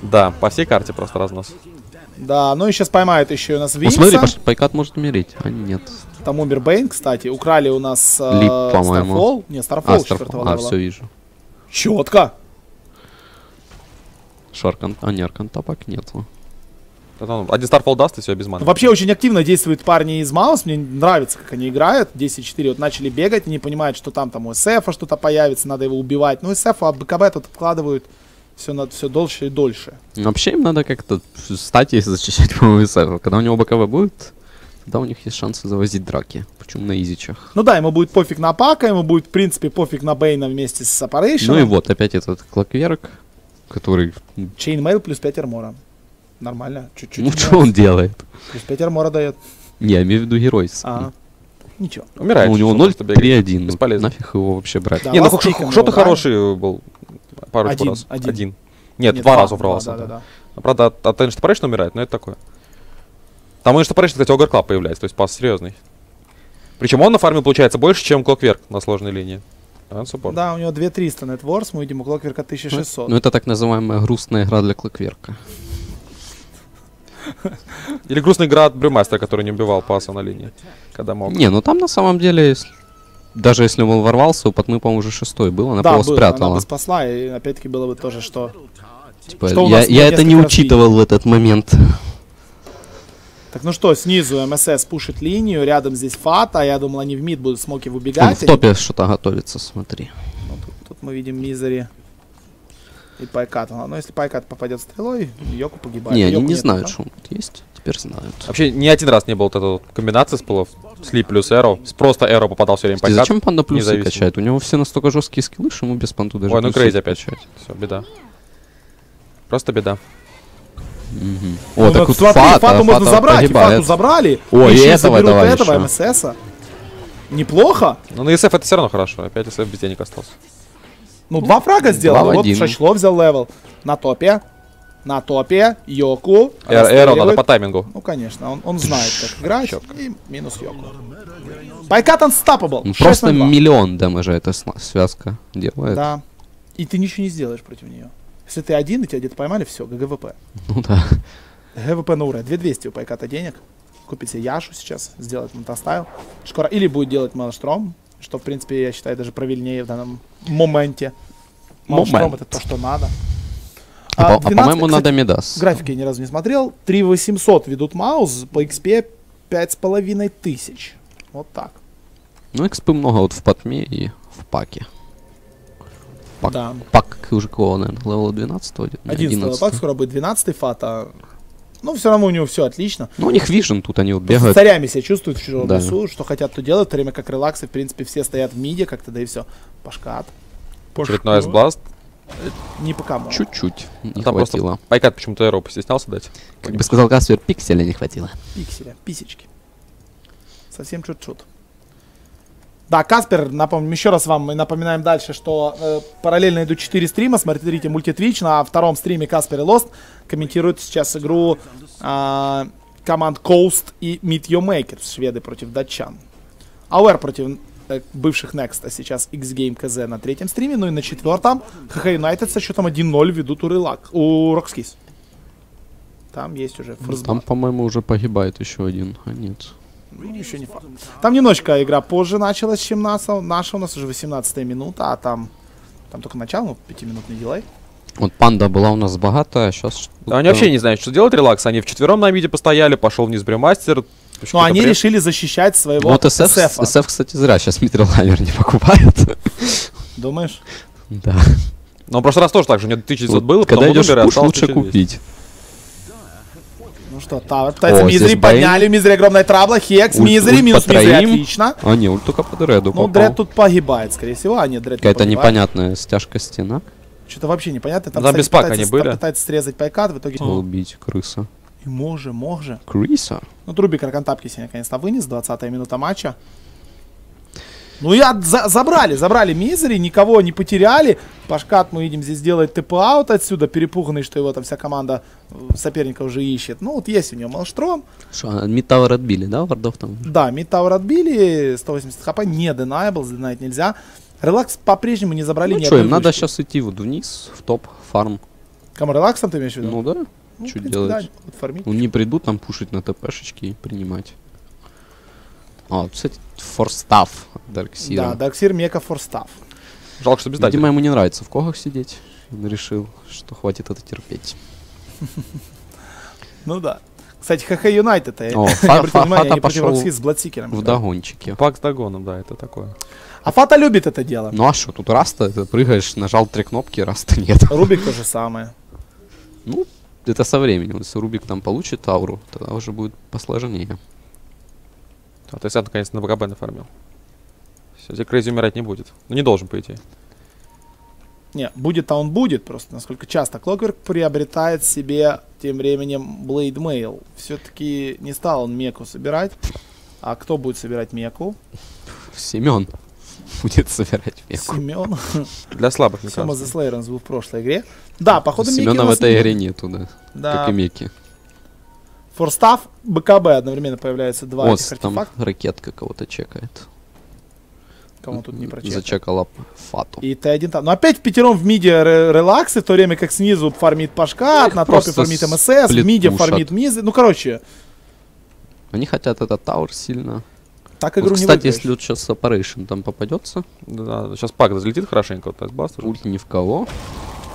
Да, по всей карте просто разнос. Да, ну и сейчас поймают еще у нас Ну Винкса. смотри, Паш- Пайкат может умереть, а нет. Там умер Бейн, кстати. Украли у нас э, Лип, по-моему. Не, Starfall А, четвертого а, все вижу. Четко. Шаркан, а не Аркантапак нету. Ну, один Starfall даст, и все, без маны. Вообще очень активно действуют парни из Маус. Мне нравится, как они играют. 10-4 вот начали бегать, не понимают, что там там у СФ что-то появится, надо его убивать. Ну, СФ, а БКБ тут откладывают все, на, все дольше и дольше. Вообще им надо как-то стать и защищать по СФ. Когда у него БКВ будет, тогда у них есть шансы завозить драки. Причем на изичах. Ну да, ему будет пофиг на Пака, ему будет, в принципе, пофиг на Бейна вместе с Separation. Ну и вот, опять этот клокверк, который... Chainmail плюс 5 армора. Нормально, чуть-чуть. Ну что он делает? Плюс 5 армора дает. Не, я имею в виду герой. А, ничего. Умирает. Ну, у него чуть-чуть, 0 просто бегает. 3-1. Ну, Бесполезно. нафиг его вообще брать. Да. Не, ну брали? хороший был парочку Один, раз. один. Нет, Нет, два раза ворвался. Да, да, да. А, Правда, от, от Ancient Apparition а умирает, но это такое. Там Ancient Apparition а, кстати, Ogre Club появляется, то есть пас серьезный. Причем он нафармил, получается, больше, чем Clockwerk на сложной линии. Да, у него 2300 нетворс, мы видим у Клокверка Ну, 1600. Ну, это так называемая грустная игра для клокверка. Или грустный игра от Брюмастера, который не убивал паса на линии, когда мог. Не, ну там на самом деле, если- даже если он ворвался, у Патмы, по-моему, уже шестой был, она да, его было, она спрятала. бы спасла, и опять-таки было бы тоже, что... Типа, Что я я это не учитывал в этот момент. Так, ну что, снизу МСС пушит линию, рядом здесь Фата, я думал, они в мид будут смоки Он выбегать. в топе что-то готовится, смотри. Ну, тут, тут мы видим Мизери и Пайкат. Но если Пайкат попадет стрелой, Йоку погибает. не, они не нет, знают, да? что он тут есть. Теперь знают. Вообще ни один раз не было вот этой вот комбинации с полов. Слип плюс Эро. Просто Эро попадал все время Кстати, зачем панда плюсы независимо. качает? У него все настолько жесткие скиллы, что ему без панду даже Ой, ну Крейзи опять. качать. Все, беда. Просто беда. Ну, О, так вот смотри, Фата, Фату можно Фата забрать, и погибает. Фату забрали. Ой, и этого давай этого еще. МССа. Неплохо. Ну, на СФ это все равно хорошо. Опять СФ без денег остался. Ну, два фрага сделал. Вот один. Шашло взял level. На топе. На топе. Йоку. Э- Эро надо по таймингу. Ну, конечно, он, он знает, как играть. И минус Йоку. Пайкат unstoppable. Ну, 6 Просто на 2. миллион damage а эта связка делает. Да. И ты ничего не сделаешь против нее. Если ты один, и тебя где-то поймали, все, GGWP. Ну да. GGWP на ура. 2200 у Пайката денег. Купить себе Яшу сейчас, сделать Manta Style. Скоро или будет делать Maelstrom, что, в принципе, я считаю, даже правильнее в данном моменте. Момент. это то, что надо. А, по- а 12, по-моему, кстати, надо Мидас. Графики я ни разу не смотрел. 3800 ведут Маус, по XP 5500 тысяч. Вот так. Ну, экспы много вот в Патме и в Паке. Пак, Да. пак уже кого, наверное, level 12 один? 11 пак, скоро будет 12 фата. Ну, все равно у него все отлично. Ну, у них вижен, тут они вот Просто бегают. царями себя чувствуют в чужом Да. лесу, что хотят, то делают, в то время как релаксы, в принципе, все стоят в миде как-то, да и все. Пашкат. Очередной Айсбласт. Не по кому. Чуть-чуть не Там просто хватило. Пайкат почему-то Эро постеснялся дать. Как бы сказал Каспер, пикселя не хватило. Пикселя, писечки. Совсем чуть-чуть. Да, Каспер, напомним еще раз вам, мы напоминаем дальше, что э, параллельно идут 4 стрима, смотрите мультитвич, на втором стриме Каспер и Лост комментируют сейчас игру а, команд Coast и Meet Your Makers, шведы против датчан. Ауэр против э, бывших Next, а сейчас X-Game KZ на третьем стриме, ну и на четвертом ХХ Юнайтед со счетом 1-0 ведут у, Релак, у Rockskis. Там есть уже форсбат. Там, по-моему, уже погибает еще один. А нет. Ну, еще не факт. Там немножечко игра позже началась, чем наша. Наша у нас уже 18 минута, а там... Там только начало, ну, пятиминутный дилей. Вот панда была у нас богатая, а сейчас... Да, они вообще не знают, что делать релакс. Они вчетвером на миде постояли, пошел вниз Брюмастер. Но они решили защищать своего Вот SF, SF-а. SF, кстати, зря сейчас Митрилайнер не покупает. Думаешь? Да. Но в прошлый раз тоже так же, у него 1900 Вот было, Когда потом идешь в пуш, лучше 1200. купить. Что, та, пытается О, Мизери, здесь Бэйн. подняли, Мизери огромная трабла, Хекс, Ульт- Мизери, ульт минус троим. отлично. А, не, ульт только по дреду Ну. Дред тут погибает, скорее всего, а нет, Дред не Какая-то непонятная стяжка стена. Что-то вообще непонятно. Там, Там без пака ст- были. Пытается срезать пайкат, в итоге... Убить крыса. И може, може. Крыса? Ну, Труби Кракантапки сегодня, конечно, вынес, 20 минута матча. Ну от- за- забрали, забрали Мизери, никого не потеряли. Пашкат, мы видим, здесь делает ТП-аут отсюда, перепуганный, что его там вся команда э, соперника уже ищет. Ну, вот есть у него Малштром. Что, mid tower отбили, да, вардов там? Да, mid tower отбили, 180 хп, не deniable, задинать нельзя. Релакс по-прежнему не забрали Ну ни что, им надо сейчас идти вот вниз, в топ, фарм. Кому релаксом ты имеешь в виду? Ну да. Ну, принципе, делать? да, фармить. Ну не придут там пушить на ТПшечки и принимать. А, вот, кстати, Force Staff Дарксира. Да, Дарксир Мека Force Staff. Жалко, что без дати. Видимо, ему не нравится в когах сидеть. Он решил, что хватит это терпеть. Ну да. Кстати, ХХ Юнайтед, я О, не Фа- обратил Фа- внимания, Фата они против пошел Рокси с Бладсикером. В догончике. Пак с догоном, да, это такое. А Фата любит это дело. Ну а что, тут раз-то это прыгаешь, нажал три кнопки, раз-то нет. Рубик то же самое. Ну, это со временем. Если Рубик там получит ауру, тогда уже будет посложнее. А то есть я наконец на БКБ нафармил. Все, здесь Крейзи умирать не будет. Ну не должен, по идее. Не, будет-то он будет, просто насколько часто. Клокверк приобретает себе тем временем Blade Mail. Все-таки не стал он Меку собирать. А кто будет собирать Меку? Семен будет собирать меку. Семен. Для слабых, мне Сема кажется. The Slayers был в прошлой игре. Да, походу Меки Семена у в этой игре нету, да. Да. Как и Меки. Форстав, БКБ одновременно появляются два Вот, этих там артефакта. ракетка кого-то чекает. Кому тут не прочекал. Зачекала фату. И Т1 там. Но опять в пятером в миде ре- релаксы, в то время как снизу фармит Пашкат, Их на топе фармит МСС, в миде фармит Мизы. Ну, короче, Они хотят этот тауэр сильно. так Вот, игру не кстати, выиграешь. если вот сейчас Operation там попадется, Да, сейчас Пак залетит хорошенько, вот Тайсбаст уже. ульт ни в кого.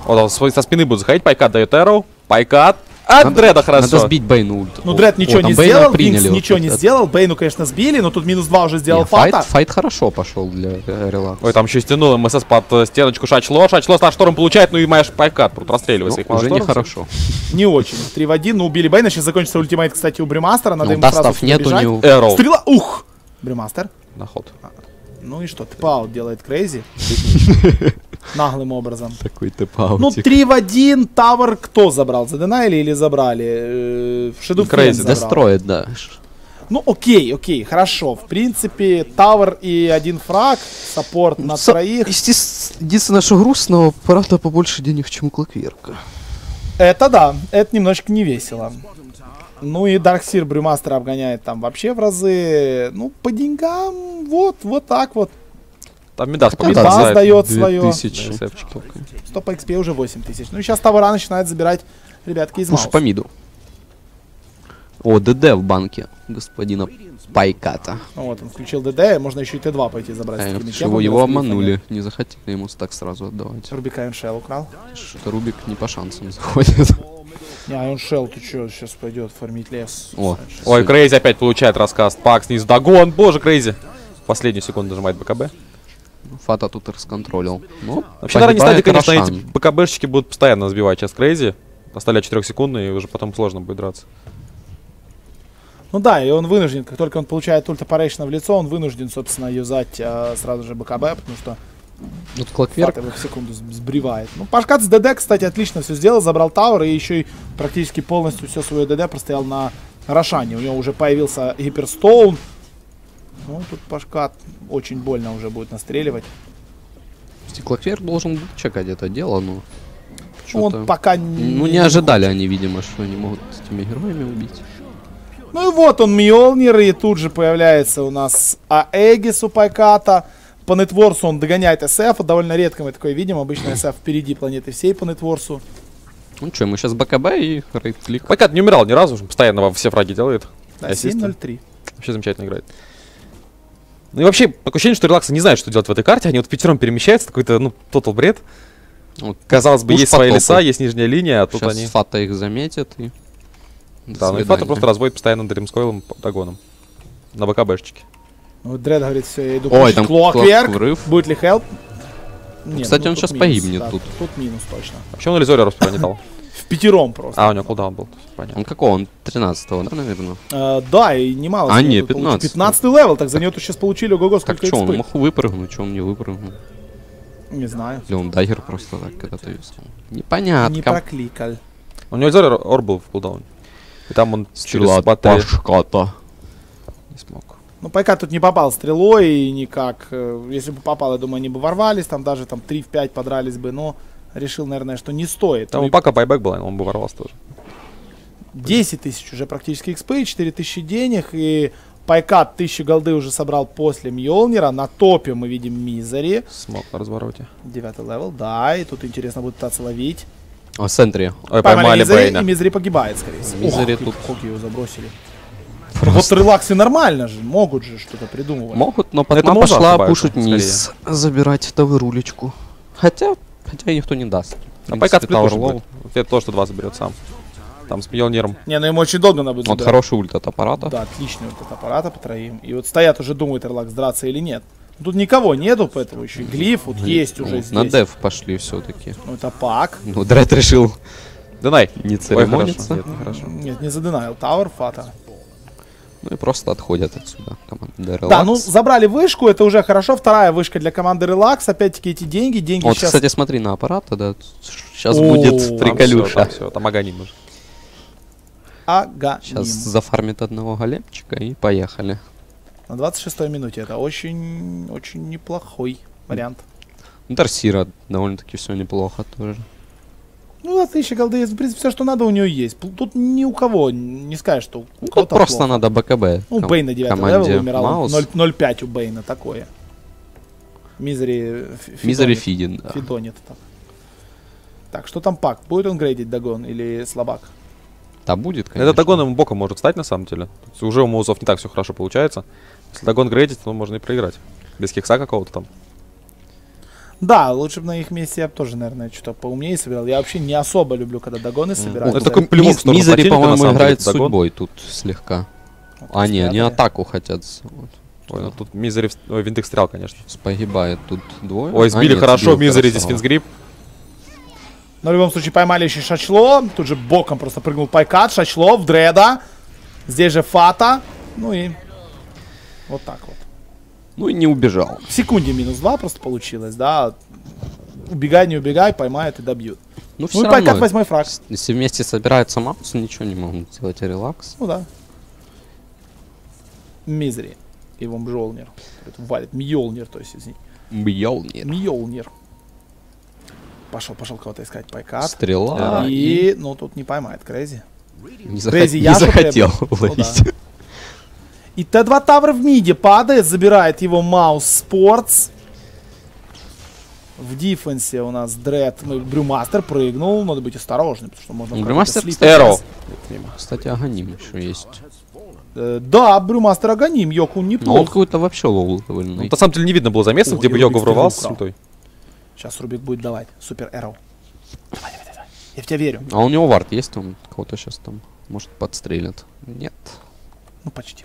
Вот он свой- со спины будет заходить, Пайкат дает Эроу, Пайкат. От Надо- Дреда хорошо. Надо сбить Бейну ульт. Ну, О, Дред о, ничего там не Бейна сделал, приняли Винкс вот ничего тут. не Это- сделал. Бейну, конечно, сбили, но тут минус 2 уже сделал Не, файт, Фата. файт хорошо пошел для э, релакса. Ой, там еще стянул МСС под э, стеночку Шачло. Шачло на шторм получает, ну и Майш Пайкат просто расстреливается. Ну, их уже нехорошо. Не очень. 3 в 1, но убили Бейна. Сейчас закончится ультимейт, кстати, у Бримастера. Надо Ну, ему сразу нет у него. Эроу. Стрела, ух! Бримастер. На ход. Ну и что, тпаут делает Крейзи. Наглым образом. Такой ты Ну, 3 в 1, Тавр кто забрал? Заденаили или забрали? Shadow забрал. Достроит, да. Ну, окей, окей, хорошо. В принципе, tower и один фраг, саппорт на Со- троих. Единственное, что грустно, правда, побольше денег, чем у Клокверка. Это да, это немножечко не весело. Ну и Дарксир Брюмастера обгоняет там вообще в разы. Ну, по деньгам, вот, вот так вот. Там Медас Хотя Медас побеждает. дает своё. 2000. На СФчике. Стоп XP уже 8 тысяч. Ну и сейчас Тавра начинает забирать ребятки из Слушай, Маус. по миду. О, ДД в банке господина Пайката. Ну вот, он включил ДД, можно еще и Т2 пойти забрать. Э, темпами, его, обманули. нет. Не захотели ему так сразу отдавать. Рубика Эншел украл. Что-то Рубик не по шансам заходит. Не, а Эншел, ты что, сейчас пойдет фармить лес. О. Ой, Крейзи опять получает рассказ. Пак снизу догон. Боже, Крейзи. Последнюю секунду нажимает БКБ. Фата тут расконтролил. Ну, Вообще, на ранней стадии, конечно, эти. БКБшечки будут постоянно сбивать сейчас Крейзи. Оставлять 4 секунды, и уже потом сложно будет драться. Ну да, и он вынужден, как только он получает ульт Operation в лицо, он вынужден, собственно, юзать э, сразу же БКБ, потому что Вот Клокверк Фат его в секунду сбривает. Ну, Пашкат с ДД, кстати, отлично все сделал, забрал Тауэр и еще и практически полностью все свое ДД простоял на Рошане. У него уже появился Гиперстоун. Ну, тут Пашкат очень больно уже будет настреливать. Клокверк должен был чекать это дело, но... Ну, он пока не... Ну, не ожидали они, видимо, что они могут этими героями убить. Ну и вот он, Мьолнир, и тут же появляется у нас Аэгис у Пайката. По нетворсу он догоняет СФ, довольно редко мы такое видим, обычно СФ впереди планеты всей по нетворсу. Ну что, мы сейчас БКБ и рейд-клик. Пайкат не умирал ни разу, постоянно во все фраги делает. Да, Ассисты. 7-0-3. Вообще замечательно играет. Ну и вообще, такое ощущение, что релаксы не знают, что делать в этой карте. Они вот пятером перемещаются, какой-то, ну, тотал бред. Вот Казалось бы, есть свои леса, есть нижняя линия, а тут сейчас они... Фата их заметит и... До Да, ну и свидания. Фата просто разводит постоянно Дримскойлом догоном. На БКБшечке. Ну, Вот Дред говорит, все, я иду Ой, там Клокверк. клок врыв. Будет ли хелп? Нет, Кстати, ну, он щас минус, погибнет да, тут. Тут минус точно. Вообще он Элизорио просто не дал. В пятером просто. А, у него кулдаун был. Понятно. Он какого? Он 13-го, да, наверное? Э, да, и немало. А, не, тут получили. 15. 15 level, так за нее тут сейчас получили ого-го Так сколько что, он мог выпрыгнуть, что он не выпрыгнул? Не знаю. Или он dagger просто так когда-то юзал? Непонятно. Не прокликал. У него Illusory Orb был в кулдауне. И там он через Пашката. не смог. Ну, пока тут не попал стрелой и никак. э, Если бы попал, я думаю, они бы ворвались, там даже там 3 в 5 подрались бы, но решил, наверное, что не стоит. Там Ну у и Пака buyback был, он бы ворвался тоже. 10 тысяч уже практически экспы, 4 тысячи денег, и Пайкат 1000 голды уже собрал после Мьолнира. На топе мы видим Мизери. Смог на развороте. Девятый level, да, и тут интересно будет пытаться ловить. О, в центре. Ой, поймали Мизери, Бейна. и Мизери погибает, скорее всего. Мизери Ох, тут- Как его забросили. Вот релаксы нормально же, могут же что-то придумывать. Могут, но Это потом Муза пошла пушить низ. Забирать рулечку. Хотя, хотя и никто не даст. А Пайкат сплит Low. будет. Это то, что два заберет сам. Там с Мьёлниром. Не, ну ему очень долго надо будет Вот хороший ульт от аппарата. Да, отличный вот этот аппарата по троим. И вот стоят уже, думают, Эрлакс драться или нет. Тут никого нету, поэтому еще глиф вот есть уже Ну, На здесь. деф пошли все-таки. Ну, это пак. Ну, Дред решил Динай. не Ой, церемониться. хорошо. Нет. Нет, не заденайл. Тауэр, фата. Ну и просто отходят отсюда. Команда Relax. Да, ну забрали вышку, это уже хорошо. Вторая вышка для команды Релакс. Опять-таки эти деньги, деньги Вот, сейчас... кстати, смотри на аппарата, да. Сейчас О, будет там приколюша. Все, там Аганим уже. Аганим. Сейчас зафармит одного големчика и поехали. На 26-й минуте. Это очень, очень неплохой вариант. Ну, Дарсира довольно-таки все неплохо тоже. Ну, да, тысяча голды, в принципе, все, что надо, у нее есть. Тут ни у кого не скажешь, что у Ну, тут кого-то просто плохо. надо БКБ. Ну, ком- Бейн на 9 команде level умирал. Маус. 0 0,5 у Бейна такое. Мизери... ф- Мизери. Фидин, да. Фидонит там. Так, что там пак? Будет он грейдить Дагон или слабак? Да будет, конечно. Этот Дагон ему боком может стать на самом деле. Уже у Маузов не так все хорошо получается. Если Дагон грейдить, то можно и проиграть. Без кикса какого-то там. Да, лучше бы на их месте я бы тоже, наверное, что-то поумнее собирал. Я вообще не особо люблю, когда Дагоны собирают. это такой плюмок в сторону Мизери, по-моему, играет судьбой тут слегка. А, не, они атаку хотят. ну тут Мизери, в- ой, Винтик стрелял, конечно. Погибает тут двое. Ой, А, сбили нет, хорошо, сбил Мизери здесь финсгрип. Но в любом случае поймали еще Шачло. Тут же боком просто прыгнул Пайкат. Шачло в дреда. Здесь же Фата. Ну и вот так вот. Ну и не убежал. В секунде минус 2 просто получилось, да. Убегай, не убегай, поймают и добьют. Ну, Ну все и Пайкат равно. восьмой фраг. Если вместе собираются Маус, ничего не могут сделать. Релакс. Ну да. Мизери. Его Мжолнир. Валит. Мьолнир, то есть, извини. Мьёлнир. Мьолнир. Пошел, пошел кого-то искать Пайкат. Стрела. И, ну, тут не поймает Крейзи. Не, Крейзи захот- не захотел требует. Ну ловить. да. И Т2 tower в миде падает, забирает его Маус Спортс. В дифенсе у нас Дред, ну, Брюмастер прыгнул, надо быть осторожным, потому что можно... Ну, Брюмастер, Эро. Кстати, Аганим еще есть. Э, да, Брюмастер Аганим, Йоку Но он какой-то вообще лоу довольно. Ну, на самом деле не видно было замеса, О, где бы Йога Рубик врывался. Сейчас Рубик будет давать. Супер Эро. Давай, давай, давай. Я в тебя верю. А у него вард есть, он кого-то сейчас там, может, подстрелит. Нет. Ну, почти.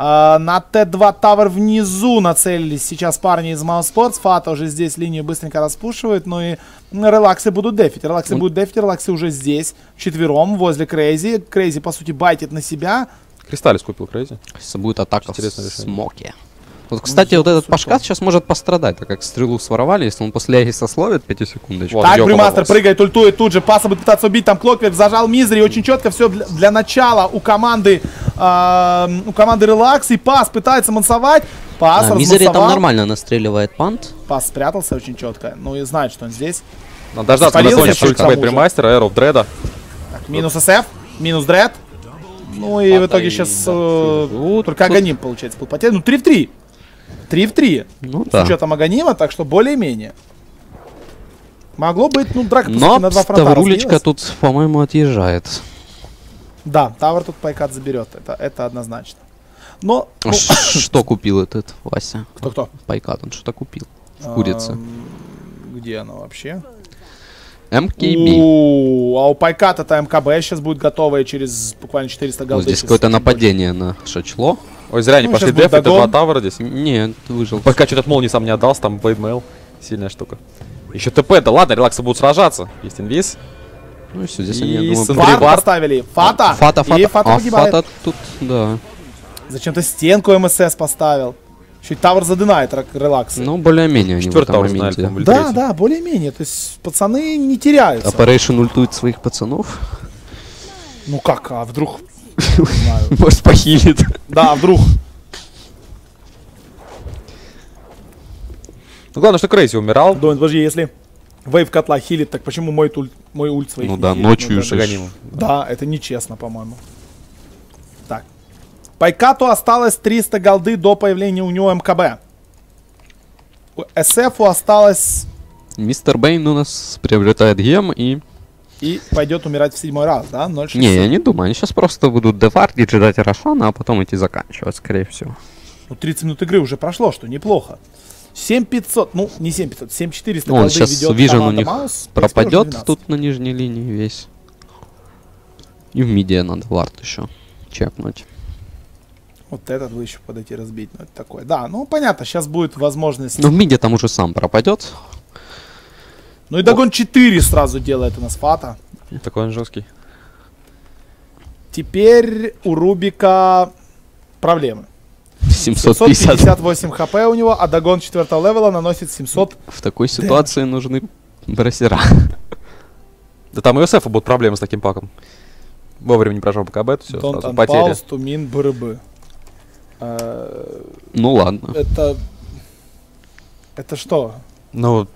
А, на Т2 Тавер внизу нацелились сейчас парни из Маус Спортс. Фата уже здесь линию быстренько распушивает. Ну и релаксы будут дефить. Релаксы Он- будут дефить. Релаксы уже здесь. Четвером возле Крейзи. Крейзи, по сути, байтит на себя. Кристаллис купил Крейзи. Будет атака в Интересное решение. смоке. Вот, кстати, вот этот. Пашкат сейчас может пострадать, так как стрелу своровали, если он после Эгиса словит 5 секундочку. Вот. так, Брюмастер прыгает, ультует тут же. Паса будет пытаться убить. Там Клокверк зажал Мизери. Очень четко все для, для начала у команды а, у команды Релакс. И Пас пытается мансовать. Пас А, Мизери там нормально настреливает пант. Пас спрятался очень четко. Ну и знает, что он здесь. Надо дождаться, Спалился когда чуть к ультимейт тому же. Брюмастера, Эро в Дреда. Так, минус СФ, минус Дред. Ну и в итоге и, сейчас да, только тут- Аганим, получается, был потерян. Ну 3 в 3. 3 в 3. Ну С да. учетом Аганима, так что более-менее. Могло быть, ну, драка Но на два фронта Ставрулечка тут, по-моему, отъезжает. Да, Тавр тут пайкат заберет, это, это однозначно. Но, А ну, Что купил этот Вася? кто-кто? Пайкат, он что-то купил. В курице. Где оно вообще? МКБ. А у Пайката-то МКБ сейчас будет готовая через буквально 400 Вот голды. здесь сейчас какое-то нападение на Шачло. Ой, зря они Ну, пошли деф, это два тавра здесь. Нет, выжил. Пока что-то молнии сам не отдался, там Блейдмейл. Сильная штука. Еще ТП, да ладно, релаксы будут сражаться. Есть инвиз. Ну и все, здесь И они, я думаю, Фат поставили. Фата. Фата, Фата. И Фата а погибает. Фата тут, да. Зачем-то стенку МСС поставил. Чуть Тавр задынает релаксы. Ну, более-менее они в Четвертый этом тавр моменте. да, да, более-менее. То есть пацаны не теряются. Operation ультует своих пацанов. Ну как, а вдруг? Может, похилит. Да, а вдруг. Ну главное, что Крейзи умирал. Думает, подожди, если вейв котла хилит, так почему мой, туль, мой ульт своих Ну да, хилит? ночью Ну, Аганимом. Да, это нечестно, по-моему. Так. Пайкату осталось 300 голды до появления у него МКБ. У СФу осталось Мистер Бейн у нас приобретает гем и... и пойдет умирать в седьмой раз, да? 0,67. Не, я не думаю, они сейчас просто будут дефардить, ждать Рошана, а потом идти заканчивать, скорее всего. Ну, 30 минут игры уже прошло, что неплохо. 7500, ну, не 7500, 7400 Ну, он сейчас Вижен у них Маус, пропадет 12. тут на нижней линии весь. И в миде надо вард еще чекнуть. Вот этот вы еще подойти разбить. Ну, это такое. Да, ну понятно, сейчас будет возможность. Но в миде там уже сам пропадет. Ну и Дагон 4 сразу делает у нас Фата. Такой он жесткий. Теперь у Рубика проблемы. 750. 758 хп у него, а Дагон 4 левела наносит 700. В такой ситуации нужны бросера. Да там и у СФ будут проблемы с таким паком. Вовремя не прожал БКБ, все, Don't сразу потери. Тумин, БРБ. Э, Ну ладно. Это... Это что? Ну,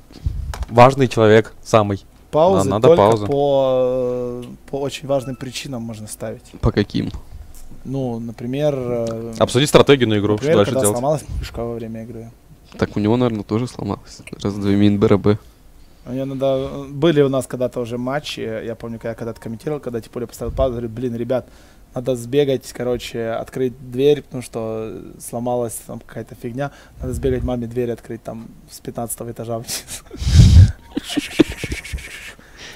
важный человек, самый. Паузы надо только паузу. По, по очень важным причинам можно ставить. По каким? Ну, например... э, Обсудить стратегию на игру, например, что дальше когда делать. сломалась мышка во время игры. Так у него, наверное, тоже сломалось. Раз два мин БРБ. Мне надо... Были у нас когда-то уже матчи, я помню, когда я когда-то комментировал, когда Типоля поставил паузу, говорит, блин, ребят, надо сбегать, короче, открыть дверь, потому что сломалась там какая-то фигня. Надо сбегать маме дверь открыть там с 15 этажа вниз.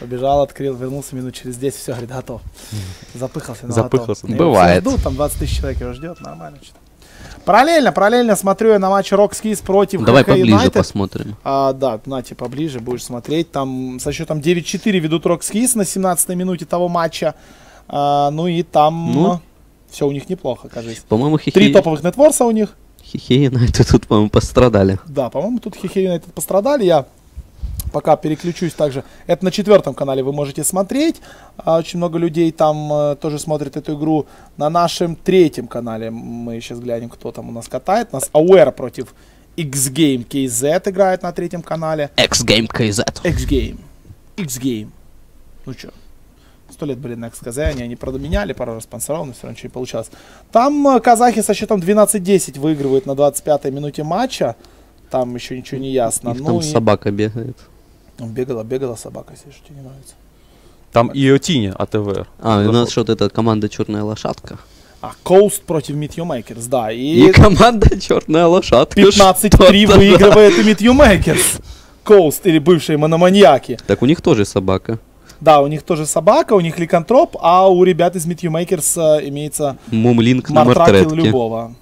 Побежал, открыл, вернулся минут через 10, все, говорит, готов. Запыхался, но Запыхался. готов. Бывает. Я жду, там 20 тысяч человек его ждет, нормально что-то. Параллельно, параллельно смотрю я на матч RoX.KIS против Давай HH поближе Юнайтед. посмотрим. А, да, Нати поближе будешь смотреть. Там со счетом 9-4 ведут RoX.KIS на 17-й минуте того матча. А, ну и там Ну. все у них неплохо, кажется. По-моему, Три хихи... топовых нетворса у них. Хихи Юнайтед тут, по-моему, пострадали. Да, по-моему, тут Хихи Юнайтед пострадали. Я пока переключусь также. Это на четвертом канале вы можете смотреть. А, Очень много людей там э, тоже смотрят эту игру. На нашем третьем канале мы сейчас глянем, кто там у нас катает. У нас Ауэр против X-Game KZ играет на третьем канале. X-Game KZ. X-Game. X-Game. Ну чё, сто лет были на XKZ, они, они правда меняли пару раз спонсоров, но все равно ничего не получалось. Там э, казахи со счетом 12-10 выигрывают на 25-й минуте матча. Там еще ничего не ясно. Их ну там и- собака бегает. Ну, бегала, бегала собака, если что тебе не нравится. Там и Отини АТВР. А, у Зашел. нас что-то это команда Черная лошадка. А, Coast против Makers, да. И И команда Черная лошадка. 15-3 Что-то, выигрывает You Makers. Coast или бывшие мономаньяки. да. Так у них тоже собака. Да, у них тоже собака, у них ликантроп, а у ребят из Makers э, имеется Мумлинк на Мартра килл мартретке. любого.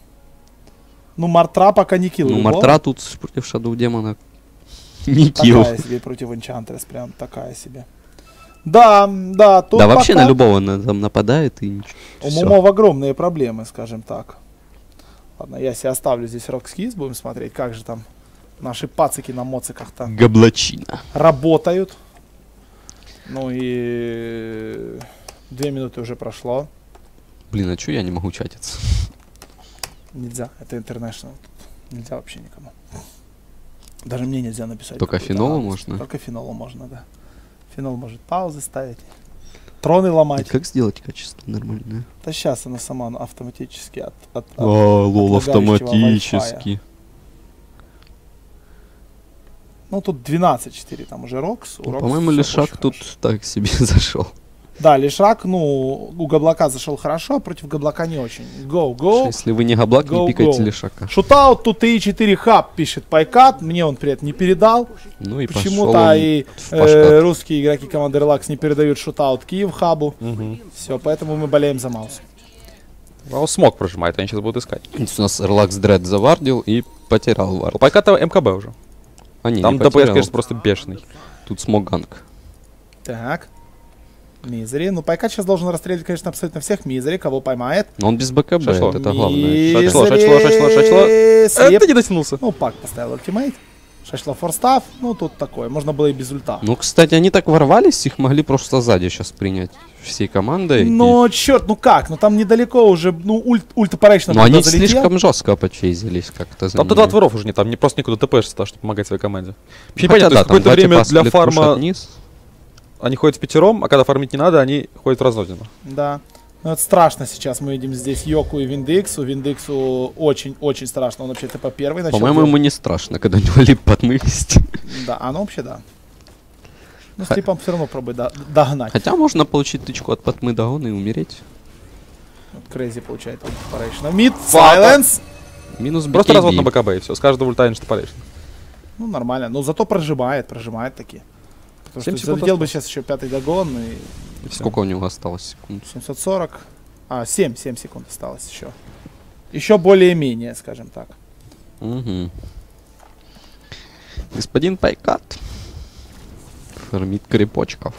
Ну, Мартра пока не килл Ну. Мартра тут против Шадоу Демона не килл. Такая себе против Enchantress, прям такая себе. Да, да, тут Да вообще пока на любого на- там нападает и ничего. у Всё. Мумов огромные проблемы, скажем так. Ладно, я себе оставлю здесь Rockskis, будем смотреть, как же там наши пацики на моциках-то Габлачина. работают. Ну и две минуты уже прошло. Блин, а чё я не могу чатиться? Нельзя, это International. Нельзя вообще никому. Даже мне нельзя написать. Только Фенолу можно? Только Фенолу можно, да. Фенол может паузы ставить. Троны ломать. Как сделать качество нормальное? Да сейчас она сама ну, автоматически от, от- от- А, лол, автоматически. Ну тут 12-4, там уже Рокс. Ну, По-моему, очень тут хорошо. так себе зашел. Да, Лишак, ну, у Габлака зашел хорошо, а против Габлака не очень. Go, go. Если вы не габлак, Go, не пикайте go. Лишака. Шутаут тут и 4 хаб пишет Пайкат. Мне он при этом не передал. Ну и Почему-то и э, русские игроки команды Relax не передают шутаут Киев хабу. Мгм. Все, поэтому мы болеем за Маус. Маус смог прожимает, они сейчас будут искать. Здесь У нас Релакс Дред завардил и потерял У вард. Пайка-то МКБ уже. А не, Там не ДПС, конечно, просто бешеный. Тут смоганг. Так. Мизери. Ну, Пайкат сейчас должен расстрелять, конечно, абсолютно всех Мизери, кого поймает. Но он без БКБ, Шашло. это главное. Мизери. Шашло, шашло, шашло, шашло. Слеп. Это не дотянулся. Ну, Пак поставил ультимейт. Шашло форстав. Ну, тут такое. Можно было и без ульта. Ну, кстати, они так ворвались, их могли просто сзади сейчас принять всей командой. и- Но, черт, ну как? Ну, там недалеко уже, ну, ульт, ульт Operation Но они залетел. слишком жестко почейзились как-то Там тогда от воров уже нет, там не, просто некуда ТПшиться, чтобы помогать своей команде. Вообще Хотя непонятно, да, то какое-то два время типа для фарма вниз. Они ходят в пятером, а когда фармить не надо, они ходят разноденно. Да. Ну, это страшно сейчас. Мы видим здесь Йоку и Виндексу. Виндексу очень-очень страшно. Он вообще ТП первый начал. По-моему, ему не страшно, когда у него лип под есть. Да, а ну вообще да. Ну, с Липом все равно пробуй до- догнать. Хотя можно получить тычку от Патмы Дауна и умереть. Крейзи получает Operation. Мид. Silence. Минус Просто развод на БКБ и все. С каждого ульта инштапалейшн. Ну, нормально. Но зато прожимает, прожимает таки. Потому что секунд залетел бы сейчас еще пятый догон и. Сколько у него осталось секунд? 740. А, 7, 7 секунд осталось еще. Еще более-менее, скажем так. Мгм. Господин Пайкат. Фармит крепочков.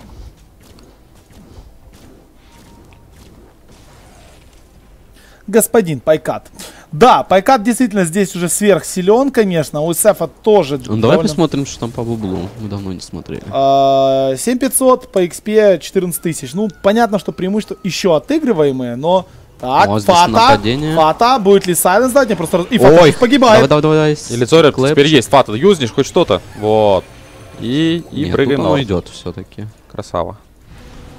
Господин Пайкат. Да, Пайкат действительно здесь уже сверхсилен, конечно. У Сефа тоже Ну, давай посмотрим, что там по бублу. Мы давно не смотрели. А, 7500 по XP 14 тысяч. Ну, понятно, что преимущества еще отыгрываемые, но... Так, О, здесь Фата, нападение. Фата, будет ли Сайленс дать? Не просто... раз- И Фата Ой, погибает. Давай, давай, давай. И лицо Клэп. теперь есть. Фата, юзнешь хоть что-то. Вот. И, и Нет, прыгай тут оно идет все-таки. Красава.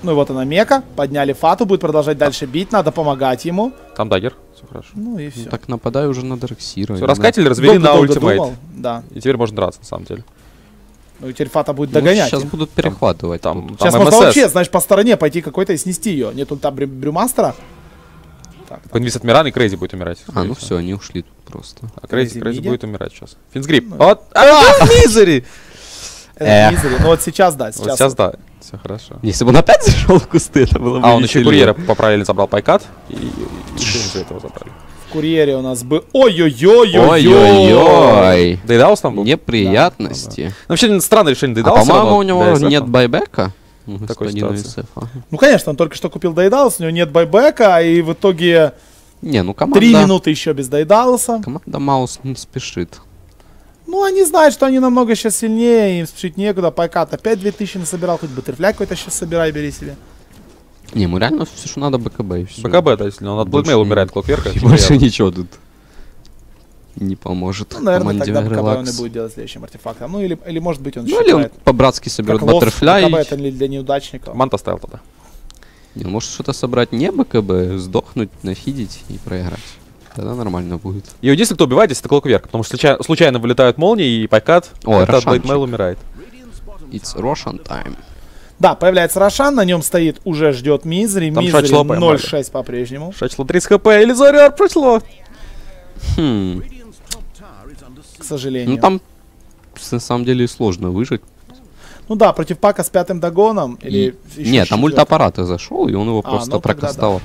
Ну и вот она Мека, подняли Фату, будет продолжать дальше бить, надо помогать ему. Там дагер. Все хорошо. Ну и все. Так нападай уже на Дарксира. Все, раскатили, развели на ультимейт. Да. И теперь можно драться, на самом деле. Ну и теперь Фата будет догонять. Сейчас будут перехватывать. Там, там Сейчас можно МСС. вообще, знаешь, по стороне пойти какой-то и снести ее. Нет ульта Брю- Брюмастера. Так, так. Инвиз от Мирана и Крейзи будет умирать. А, ну все, они ушли тут просто. А Крейзи, Крейзи будет умирать сейчас. Финсгрип. Ну. Вот. А, Мизери! Эх. мизери. Ну вот сейчас, да, Вот сейчас. сейчас да. Все хорошо. Если бы он опять зашел в кусты, это было бы А, он еще курьера поправили, забрал пайкат. И, и из-за этого забрали. В курьере у нас бы... Ой-ой-ой-ой-ой. Ой-ой-ой. Доедалось там был? Неприятности. Ну, вообще, странное решение А доедалось. по-моему, у него нет байбека. Такой господина ситуации. Ну, конечно, он только что купил Дайдалус, у него нет байбека, и в итоге Не, ну команда... три минуты еще без Дайдалуса. Команда Маус не спешит. Ну, они знают, что они намного сейчас сильнее, им спешить некуда. Пайкат опять 2000 насобирал, хоть Баттерфляй какой-то сейчас собирай, бери себе. Не, ему реально все, что надо БКБ и все. БКБ, да, если он от Блэкмейла умирает Клокверка. И больше ничего тут не поможет Ну, наверное, команде тогда БКБ он и будет делать следующим артефактом. Ну, или, или может быть, он Ну или он по-братски соберет баттерфляй. БКБ это не для неудачников. Манта ставил тогда. Не, он может что-то собрать не БКБ, сдохнуть, нафидить и проиграть. Тогда нормально будет. И единственный, кто убивает, здесь это Клокверк, потому что случайно, случайно вылетают молнии, и Пайкат О, это от Рошанчик. Блэкмейла умирает. It's Russian time. Да, появляется Рошан, на нем стоит, уже ждет Мизери. Там поймали. 0-6 по-прежнему. Шачло 30 хп, Элизариар прошло. Хм. К сожалению. Ну там на самом деле сложно выжить. Ну да, против Пака с пятым догоном. Или И- Нет, там четвёртым. ультаппарата зашел, и он его А, просто ну прокастал.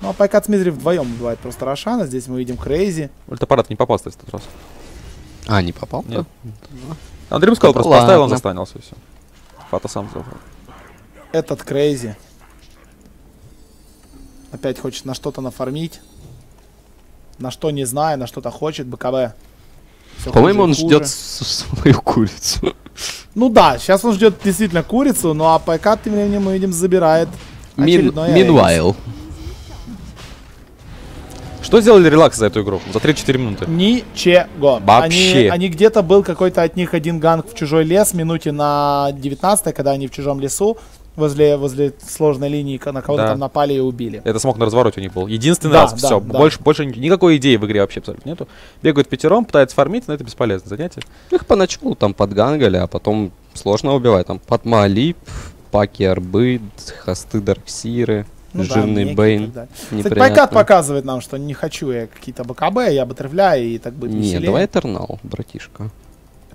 Ну а Пайкат с Мизери вдвоем убивает просто Рошана. Здесь мы видим Крейзи. Ульт аппарат не попал, кстати, в этот раз. А, не попал? Нет. Андрей сказал, просто поставил, он ладно. застанился, и все. Фата сам забрал. Этот Крейзи. Опять хочет на что-то нафармить. На что не знаю, на что-то хочет. БКБ. По-моему, он ждет свою курицу. Ну да, сейчас он ждет действительно курицу, ну а Пайкат тем временем мы видим забирает Мин- очередной Аэс. Что сделали релакс за эту игру? За 3-4 минуты. Ничего. Вообще. Они, они где-то был какой-то от них один ганг в чужой лес минуте на 19 когда они в чужом лесу возле, возле сложной линии на кого-то Да. там напали и убили. Это смог на развороте у них был. Единственный Да, раз, да, все. да. Больше, больше ни- никакой идеи в игре вообще абсолютно нету. Бегают пятером, пытаются фармить, но это бесполезное занятие. Их поначалу там подгангали, а потом сложно убивать. Там Патмалип, Паки Арбы, Хосты Дарксиры, Ну да, Жирный так далее. Кстати. Пайкат показывает нам, что не хочу я какие-то БКБ, я Баттерфляй, и так будет Не, веселее. давай Этернал, братишка.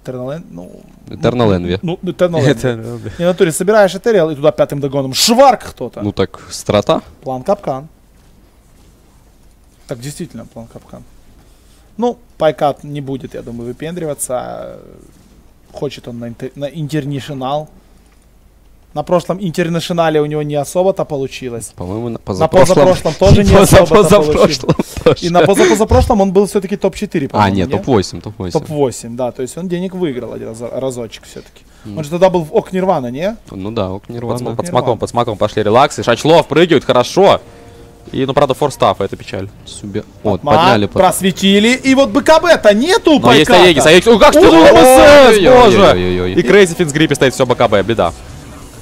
End, ну... Этернал Энви. Ну, ну, Eternal Envy. Это, Не, натуре собираешь Этериал, и туда пятым догоном шварк кто-то. Ну так, страта. План капкан. Так, действительно, план капкан. Ну, Пайкат не будет, я думаю, выпендриваться. Хочет он на, интер- на интернешнл. На прошлом интернешнале у него не особо-то получилось. По-моему, на На позапрошлом. позапрошлом тоже не особо-то получилось. позапрошлом. И на позапозапрошлом он был все-таки топ-4, А, нет, не? топ-8, топ-8. Топ-8, да. То есть он денег выиграл один раз- разочек все-таки. Он же тогда был в Ок Нирвана, не? Ну да, ок, под, Нирвана. под смаком, под смаком пошли релаксы. Шачлов прыгают, хорошо. И, ну, правда, форстаф, это печаль. Себе. Вот, Ма, подняли. под- Просветили. И вот БКБ-то нету у Но есть. Аегис, Аегис. О, как что боже! И Крейзи Финсгрипе стоит все БКБ, беда.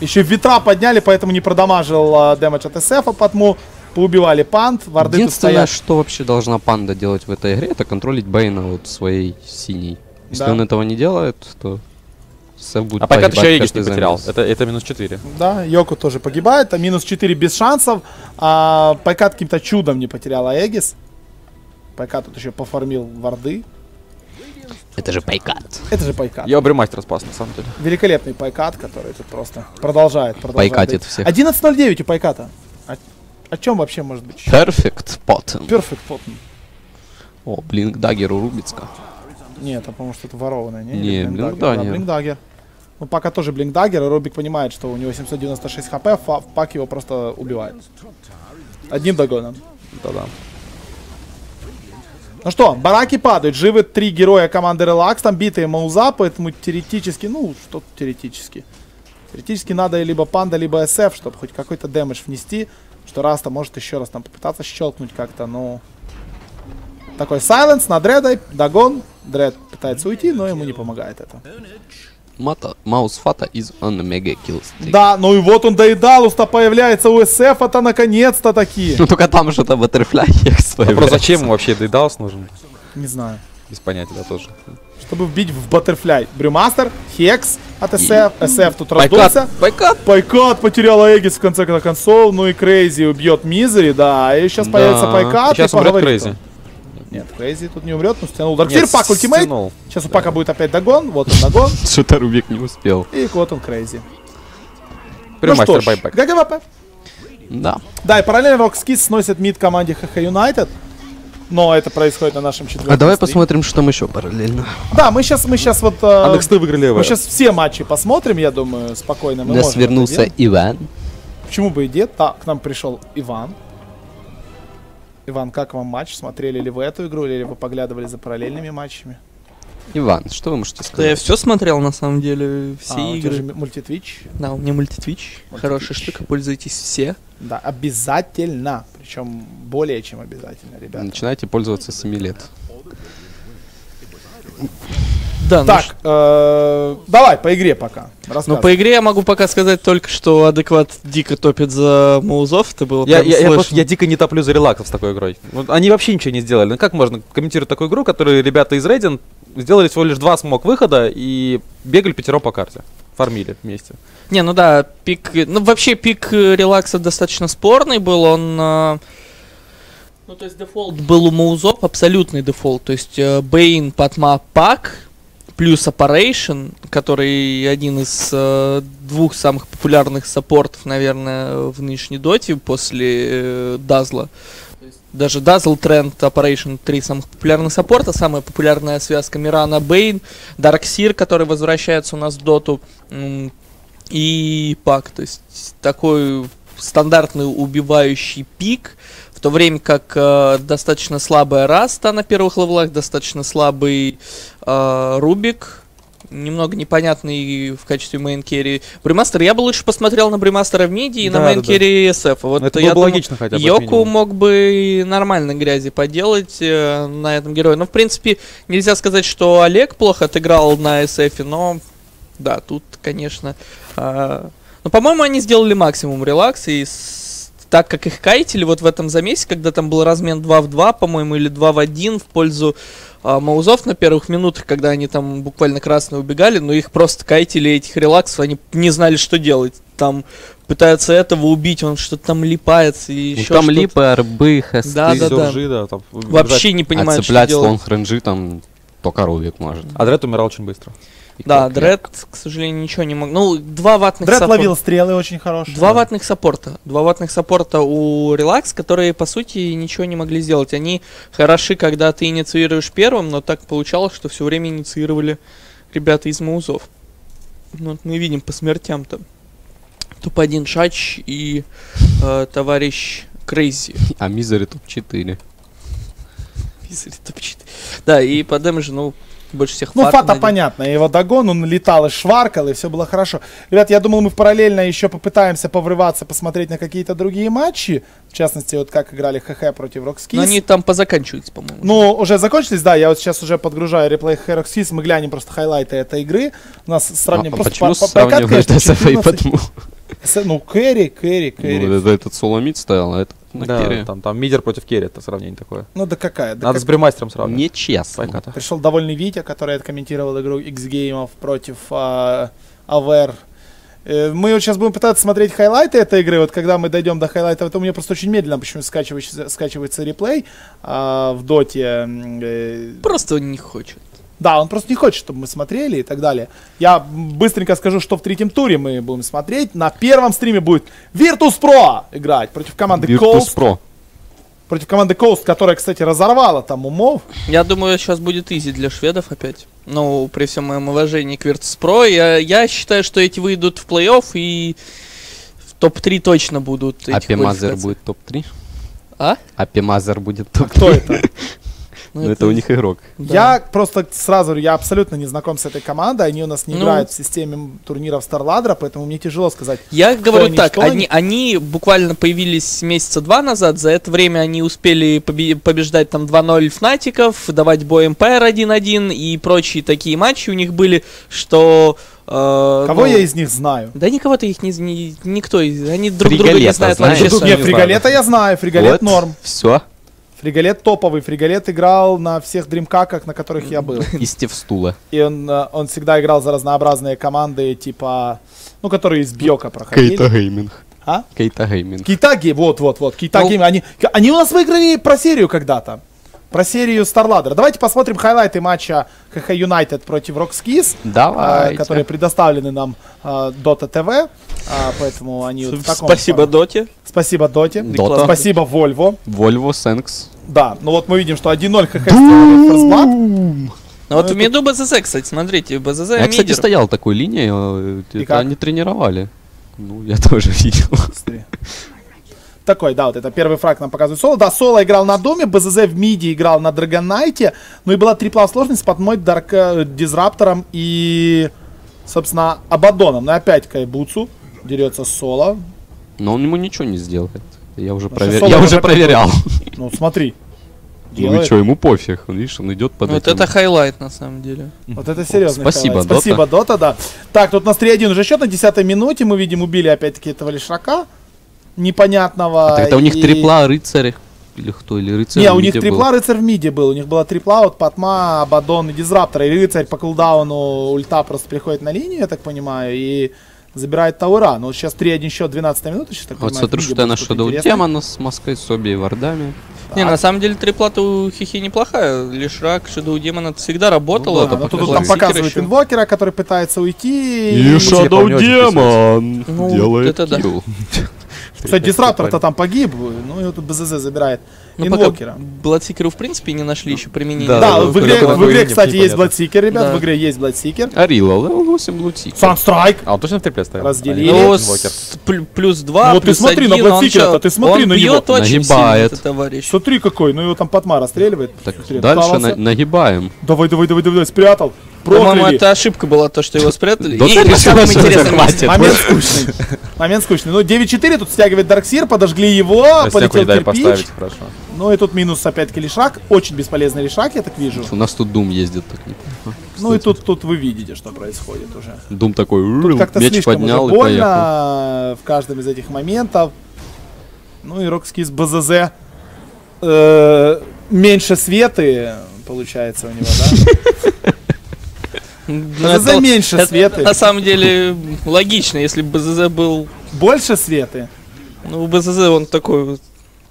Еще ветра подняли, поэтому не продамажил а, дэмэдж от СФ, потому поубивали пант, варды тут Единственное, стоят. что вообще должна панда делать в этой игре, это контролить Бейна вот своей синей. Если Да. он этого не делает, то Сэв будет А пока погибать еще каждый не потерял. Это, это минус 4. Да, Йоку тоже погибает, а минус 4 без шансов. А Пайкат каким-то чудом не потерял Аегис. Пайкат тут еще пофармил варды. Это же пайкат. Это же пайкат. Я бремастер спас, на самом деле. Великолепный пайкат, который тут просто продолжает, продолжает. Пайкатит всех. 11.09 у пайката. О, о чем вообще может быть? Perfect Pot. Перфект потн. О, Блинк Даггер у Рубицка. Нет, а по-моему, что-то ворованное. Не, Не, Или Блинкдаггер. Да, Блинкдаггер. Ну, пока тоже Блинкдаггер, и Рубик понимает, что у него 796 хп, фа- Пак его просто убивает. Одним догоном. Да-да. Ну что, бараки падают, живы три героя команды Relax, там битые Мауза, поэтому теоретически, ну, что теоретически. Теоретически надо либо панда, либо SF, чтобы хоть какой-то damage внести, что Раста может еще раз там попытаться щелкнуть как-то, но... Такой silence на Дредой, догон, Дред пытается уйти, но ему не помогает это. Мата, Маус Фата из Mega Kill Streak. Да, ну и вот он доедалус-то появляется у SF-а-то наконец-то таки. Ну только там что-то Butterfly Hex Вопрос, появляется. зачем ему вообще Дейдаус нужен? Не знаю. Без понятия, да, тоже. Чтобы вбить в Баттерфляй. Брюмастер, Хекс от SF, SF тут раздулся. Пайкат. Пайкат потерял Эгис в конце концов, ну и Крейзи убьет Мизери, да, и сейчас Да. появится Пайкат Сейчас и умрет поговорит Крейзи. Нет, Крейзи тут не умрет, но стянул Дарксир, Нет, Пак ультимейт. стянул. Сейчас у Пака будет опять догон, вот он догон, Что-то Рубик не успел. и вот он Крейзи. Ну что ж. GGWP. Да. Да, и параллельно RoX.KIS сносит мид команде ХХ Юнайтед. Но это происходит на нашем четвертом А давай стриме. посмотрим, что там еще параллельно. Да, мы сейчас, мы сейчас вот... э, А Нексты выиграли мы сейчас все матчи посмотрим, я думаю, спокойно. Мы У нас вернулся. Иван. Почему бы и нет? Да, к нам пришел Иван. Иван, как вам матч? Смотрели ли вы эту игру, или вы поглядывали за параллельными матчами? Иван, что вы можете Да я сказать? все смотрел, на самом деле, все А, у тебя игры. же мультитвич. Да, у меня мультитвич. Хорошая штука, пользуйтесь все. Да, обязательно. Причем более чем обязательно, ребята. Начинайте пользоваться с 7 лет. Да, ну Так, э, давай по игре пока. Ну, по игре я могу пока сказать только, что адекват дико топит за Маузов. Это было Я, я, я, просто- я дико не топлю за релаксов с такой игрой. Вот они вообще ничего не сделали. Ну как можно комментировать такую игру, которую ребята из Reddit сделали всего лишь два smoke выхода и бегали пятером по карте. Фармили вместе. Не, ну да, пик... Ну, вообще, пик э, релакса достаточно спорный был. Он... э, Ну, то есть, дефолт был у Маузов, абсолютный дефолт. То есть, э, Бейн, Патма, Пак, плюс Apparition, который один из э, двух самых популярных саппортов, наверное, в нынешней доте после э, Дазла. Даже Dazzle, Treant, Apparition три самых популярных саппорта. Самая популярная связка Мирана Бейн, Дарксир, который возвращается у нас в доту, и Пак. То есть такой стандартный убивающий пик, то время как э, достаточно слабая Раста на первых левелах, достаточно слабый э, Рубик, немного непонятный в качестве main carry. Бремастер, я бы лучше посмотрел на Бремастера в миди и на Да, да, main carry SF. Вот это я было бы думаю, логично хотя бы. Йоку мог бы нормально грязи поделать э, на этом герое. Ну, в принципе, нельзя сказать, что Олег плохо отыграл на SF, но да, тут, конечно. э, ну, по-моему, они сделали максимум релакс, и с- так как их кайтили вот в этом замесе, когда там был размен 2 в 2, по-моему, или 2 в 1 в пользу а, Маузов на первых минутах, когда они там буквально красные убегали, но их просто кайтили этих релаксов, они не знали, что делать. Там пытаются этого убить, он что-то там липается и Ну, еще там что-то. липы, арбы, хесты. Да, да, да. Да, там, Вообще не понимают, что Отцеплять делать. слон хренджи там только Рубик может. А Дред умирал очень быстро. И Да, Дред, к сожалению, ничего не мог. Ну, два ватных Дред саппорта- ловил стрелы очень хорошие. Два ватных саппорта. Два ватных саппорта у Релакс, которые, по сути, ничего не могли сделать. Они хороши, когда ты инициируешь первым, но так получалось, что все время инициировали ребята из Маузов. Ну, вот мы видим по смертям там. Топ-1 Шач и э, товарищ Крейзи. А Мизери топ-4. Писали топ-4. Да, и по дэмэджу, ну, больше всех Ну, Фата понятно, его догон, он летал и шваркал, и все было хорошо. Ребят, я думал, мы параллельно еще попытаемся поврываться, посмотреть на какие-то другие матчи. В частности, вот как играли ХХ против Rockskis. Но они там позаканчиваются, по-моему. Ну, уже закончились, да, я вот сейчас уже подгружаю реплей Rockskis, мы глянем просто хайлайты этой игры. У нас сравним а, просто почему по- по- сравниваешь прокат, конечно, SFA 14. потому? С- Ну, Кэрри, Кэрри, Кэрри. Ну, это этот Соломит стоял, а этот на Да, керри. там, там мидер против керри, это сравнение такое. Ну, да какая? Да Надо как- с бремастером сравнивать. Нечестно. Пайката. Пришел довольный Витя, который откомментировал игру X-геймов против а, АВР. Э, Мы вот сейчас будем пытаться смотреть хайлайты этой игры. Вот когда мы дойдем до хайлайтов, это у меня просто очень медленно почему скачивается, скачивается реплей а, в доте. э, Просто он не хочет. Да, он просто не хочет, чтобы мы смотрели и так далее. Я быстренько скажу, что в третьем туре мы будем смотреть. На первом стриме будет Virtus Pro играть против команды Virtus Coast. Pro. Против команды Coast, которая, кстати, разорвала там умов. Я думаю, сейчас будет изи для шведов опять. Ну, при всем моем уважении к Virtus.pro, я, я считаю, что эти выйдут в плей-офф и в топ-3 точно будут. А квалификации. будет топ-3? А? А Пемазер будет топ-3? Кто это? Ну, это у них игрок. да. Я просто сразу говорю, я абсолютно не знаком с этой командой. Они у нас не Ну. играют в системе турниров Старладра, поэтому мне тяжело сказать. Я говорю они, так, они, они буквально появились месяца два назад, за это время они успели побе- побеждать там 2-0 Фнатиков, давать бой МПР 1-1 и прочие такие матчи у них были, что... э, Кого ну, я из них знаю? Да никого-то их не, не- никто, они друг друга не Фригалета знают знаешь? вообще. Нет, не Фригалета я знаю, Фригалет норм. Все. Фригалет топовый, Фригалет играл на всех дримкаках, на которых я был. И Стив Стула. И он, э, он всегда играл за разнообразные команды, типа, ну, которые из Бьока проходили. Гейминг. А? Кейта Gaming. Китаги, вот, вот, вот, Китаги, Ну. они, они у нас выиграли про серию когда-то. Про серию StarLadder. Давайте посмотрим хайлайты матча ХХ Юнайтед против RoX.KIS, Давайте. которые предоставлены нам э, Dota TV, а, поэтому они вот в таком Спасибо. Доте. Спасибо Доте. Дота. Спасибо Volvo. Volvo Thanks. Да, ну вот мы видим, что 1-0 ХХ сделали First. Ну вот это- в меду БЗЗ, кстати, смотрите, БЗЗ Я, кстати, мидер. стоял такой линией, э, они тренировали. Ну, я тоже видел. Смотри. Такой, да, вот это первый фраг нам показывает Соло. Да, Соло играл на Доме, БЗЗ в миди играл на Драгонайте. Ну и была трипла сложность под мой Дарк э, Дизраптором и, собственно, Абадоном. Ну и опять Кайбуцу дерется Соло. Но он ему ничего не сделает. Я уже, Ну, провер- я уже проверял. Ну он Ну и делает. что, ему пофиг. Он, Видишь, он идет под Вот этим. это хайлайт на самом деле. Вот это серьезно. Спасибо, Спасибо, Дота, да. Так, тут у нас 3-1 уже счет на 10 минуте. Мы видим, убили опять-таки этого лишака непонятного. А тогда у них и- трипла рыцарь. Или кто, или рыцарь Не, у них трипла был. рыцарь в миде был. У них была трипла от Патма, Абадон и Дизраптор. И рыцарь по кулдауну ульта просто приходит на линию, я так понимаю, и забирает таура. Ну, сейчас 3-1 счет, 12 минута. Сейчас, так Вот понимаю, смотрю, что я будет нашел что-то у интересное. демона с Моской, Соби и Вардами. Не, Так. на самом деле триплата у Хихи неплохая. Лишрак, Shadow Demon это всегда работало. Ну Да, ну, тут там показывает еще. инвокера, который пытается уйти. И Shadow Shadow Demon Ну, делает это да. Кстати, Дисраптор-то там погиб, ну и вот тут БЗЗ забирает Ну, инвокера. Бладсикеру в принципе не нашли еще применение. Да, Да, в игре, в игре, кстати, есть непонятно. Бладсикер, ребят, Да. в игре есть Бладсикер. Арила, левел 8 лутик. Санстрайк. А он точно в трипле стоял? Разделили. А, Ну, с- плюс два, Ну, вот ты смотри на он чё, ты смотри он на него. очень Нагибает. товарищ. Смотри какой, ну его там Патма расстреливает. Так, дальше нагибаем. Давай, давай, давай, давай, спрятал. По-моему, это ошибка была, то, что его спрятали. И хватит. месте. Момент скучный. Момент скучный. Ну, 9-4 тут стягивает Дарксир, подожгли его, полетел кирпич. Ну и тут минус опять-таки лишак. Очень бесполезный лишак, я так вижу. У нас тут Дум ездит так. Ну и тут, тут вы видите, что происходит уже. Дум такой, как-то меч слишком поднял и поехал. больно в каждом из этих моментов. Ну и Рокскис БЗЗ. э, меньше светы, получается, у него, да? БЗЗ это- меньше это светы. На самом деле логично, если бы БЗЗ был... Больше светы. Ну, БЗЗ он такой вот...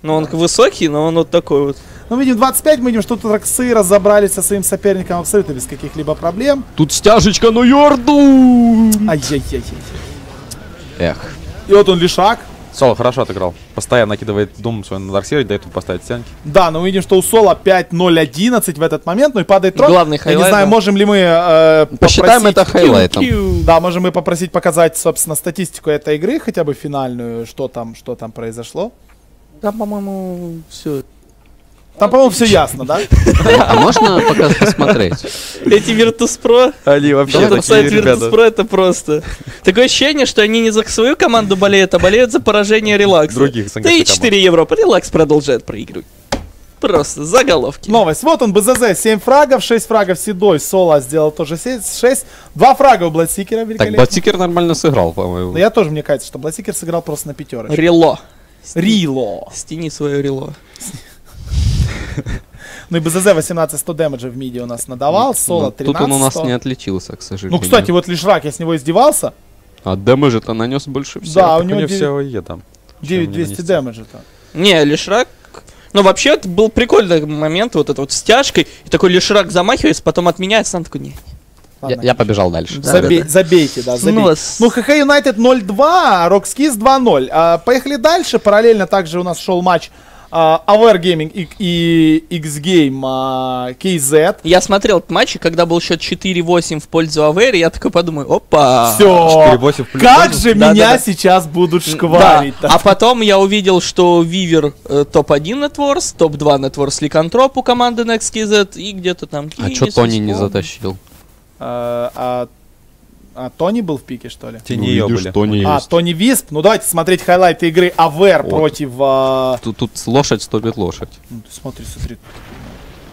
Ну, он высокий, но он вот такой вот. Ну, видим 25, мы видим, что тут Роксы разобрались со своим соперником абсолютно без каких-либо проблем. Тут стяжечка на Йорду! Ай-яй-яй-яй. Эх. И вот он лишак. Соло хорошо отыграл. Постоянно накидывает дум свой на Дарксире, дает ему поставить стенки. Да, но мы видим, что у Соло 5-0-11 в этот момент, ну и падает трон. Главный Я не хайлайт, знаю, можем ли мы э, Посчитаем попросить- это хайлайтом. Да, можем мы попросить показать, собственно, статистику этой игры, хотя бы финальную, что там, что там произошло. Да, по-моему, все. Там, по-моему, все ясно, да? А можно пока посмотреть? Эти Virtus.pro, Они вообще этот сайт Virtus.pro это просто... Такое ощущение, что они не за свою команду болеют, а болеют за поражение релакса. Других Да и команд. 4 Европа. Релакс продолжает проигрывать. Просто заголовки. Новость. Вот он, БЗЗ, 7 фрагов, 6 фрагов Седой, Соло сделал тоже 6, 2 фрага у Бладсикера, Так. Батикер нормально сыграл, по-моему. Но я тоже, мне кажется, что Бладсикер сыграл просто на пятерочку. Рело. Рило. Стяни свое рело. Ну и БЗЗ 18 100 дэмэджа в миде у нас надавал, Соло Ну, 13 Тут он у нас 100. не отличился, к сожалению. Ну, кстати, вот Лешрак, я с него издевался. А damage а-то нанес больше всех. Да, у него него 9 все Е там. Чем не 9200 нанести? damage а-то. Не, Лишрак Но вообще это был прикольный момент, вот это вот стяжкой, и такой Леширак замахивается, потом отменяется, он такой, не. Я, Ладно, я побежал дальше. Да, Забей- забейте, да, забейте. Нос. Ну, HH United 0-2, Рокскиз 2-0. А, поехали дальше. Параллельно также у нас шел матч а, Aware Gaming и, и X-Game а, KZ. Я смотрел этот матч, и когда был счет 4-8 в пользу Aware, я такой подумаю, опа. Все. 4-8 в плюс Как же Да, меня да, да. сейчас будут Да, шкварить. а потом я увидел, что Вивер э, топ-1 Networks, топ-2 Networks Ликантроп у команды NextKZ и где-то там... А чё Тони не затащил? А, а- а Тони был в пике, что ли? Тени её были. Тони А, Тони Висп. Ну, давайте смотреть хайлайты игры Aware Вот. против... а, Тут, тут лошадь стопит лошадь. Ну, ты смотри, смотри.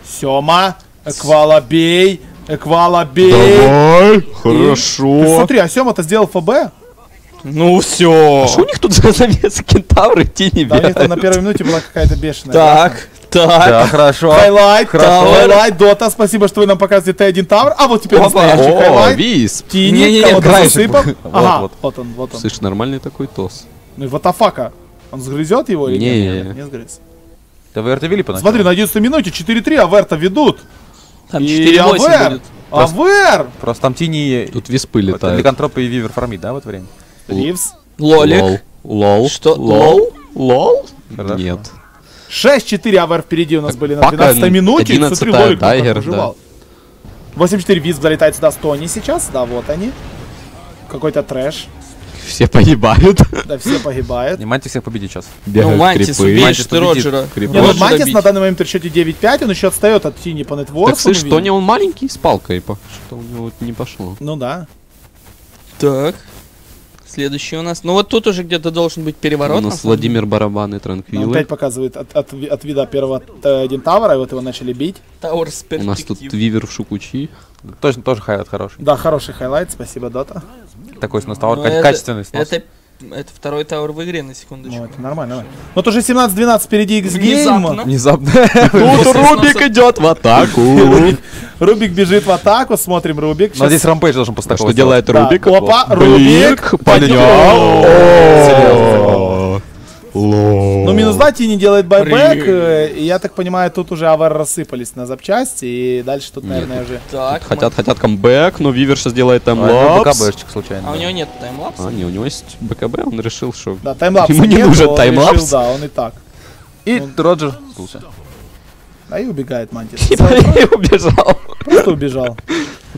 Сема, Эквала бей, Эквала бей. Давай, Ты смотри, а Сема-то сделал ФБ. Ну все. Что у них тут за завеса кентавры тени Да, у них там на первой минуте была какая-то бешеная. Так, так. Да, хорошо. Highlight, Хорошо. highlight, Dota, спасибо, что вы нам показываете T1 Tower. А вот теперь настоящий О, highlight. висп. Тини, кого-то краешек. засыпал. Вот, Ага, вот. вот он, вот он. Слышь, нормальный такой toss. Ну и what the fuck а. Он сгрызет его или Не. нет? Не сгрыз. Да вы вели поначалу? Смотри, на 11 минуте 4-3 Aware-то ведут. Там И 4-8 Авер. будет. Авер! Просто там Тини... Тут виспы вот, летают. Ликантроп и Вивер фармит, да, в это время? Ривз. Лолик. Лол. Лол. Что? Лол? Лол? Хорошо. Нет. 6-4 Авер впереди у нас были на Пока 12 минуте. 11-я Смотри, Лолик ну, Дайгер, проживал. 8-4 Визг залетает сюда с Тони сейчас. Да, вот они. Какой-то трэш. Все погибают. Да, все погибают. Не Мантик всех победит сейчас. Ну, Бегают Мантис, убей, Мантис что ты. Роджера. Крипы. Не, ну Роджера Мантис бить. на данный момент в счете 9-5, он еще отстает от Тини по net worth у. Так, слышь, мы Тини, он маленький с палкой. по- Что у него вот не пошло. Ну да. Так. Следующий у нас. Ну вот тут уже где-то должен быть переворот. У на нас. Владимир Барабан и Он Транквилы. опять показывает от, от, от вида первого T1 Tower а, и вот его начали бить. Tower с У нас тут. Вивер в Шукучи. Точно, тоже highlight хороший. Да, хороший highlight, спасибо, Dota. Такой снос tower, Ну, качественный снос. Это, это второй tower в игре, на секундочку. Ну, это нормально. нормально. Вот уже 17-12 впереди X-Game. Внезапно. Внезапно. Тут Рубик идет в атаку. Рубик бежит в атаку, смотрим Рубик. Но Щас- здесь рампейдж должен А такого Что делает Рубик? Опа. Рубик. Блик, Ну, минус 2 Тини делает байбек. Э, И я так понимаю, тут уже авар рассыпались на запчасти. И дальше тут, наверное, уже... Так, Хотят, хотят камбэк, но Вивер сейчас делает ну, таймлапс. БКБшечек случайно. А у да. него нет таймлапса? А, не, у него есть БКБ, он решил, что... Да, таймлапс Ему не нет, нужен он таймлапс. решил, да, он и так. И Роджер. Слушай. А и убегает Мантис. Я убежал. Просто убежал.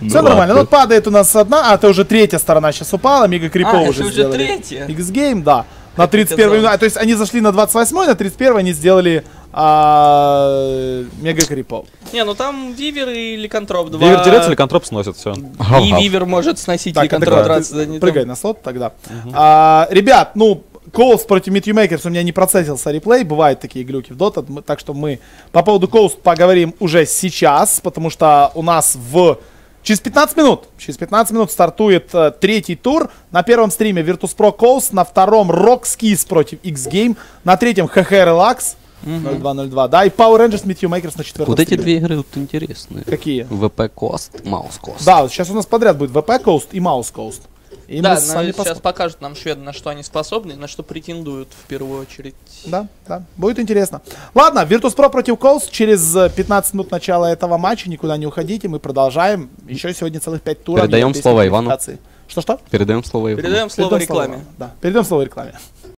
Ну Все нормально. Ну, падает у нас одна, а это уже третья сторона сейчас упала. Мега Крипо А, уже это уже сделали. третья. X-Game, да. На Как ты 31 сказал. минуте. То есть они зашли на 28 на 31 они сделали а, Мега Крипо. Не, ну там Вивер и Ликантроп 2. Вивер теряется, Ликантроп сносит, все. И Вивер может сносить Так, Ликантроп за не Прыгай на слот тогда. А, ребят, ну, Coast против Meet Your Makers у меня не процессился replay, бывают такие глюки в Dota, так что мы по поводу Coast поговорим уже сейчас, потому что у нас в... Через 15 минут, через 15 минут стартует э, третий тур. На первом стриме Virtus.pro Coast, на втором Rockskis против X-Game, на третьем HH Relax 0202, да, и Power Rangers Meet Your Makers на четвертом Вот эти стриме. две игры вот интересные. Какие? VP Coast, Mouz Coast. Да, вот сейчас у нас подряд будет VP Coast и Mouse Coast. И Да, мы с вами сейчас покажут нам шведы, на что они способны, на что претендуют в первую очередь. Да, да, будет интересно. Ладно, Virtus.pro против Coast через э, 15 минут начала этого матча. Никуда не уходите, мы продолжаем. Еще сегодня целых 5 туров. Передаем слово Ивану. Что-что? Передаем слово Ивану. Передаем слово Передаем рекламе. Да, передаем слово рекламе.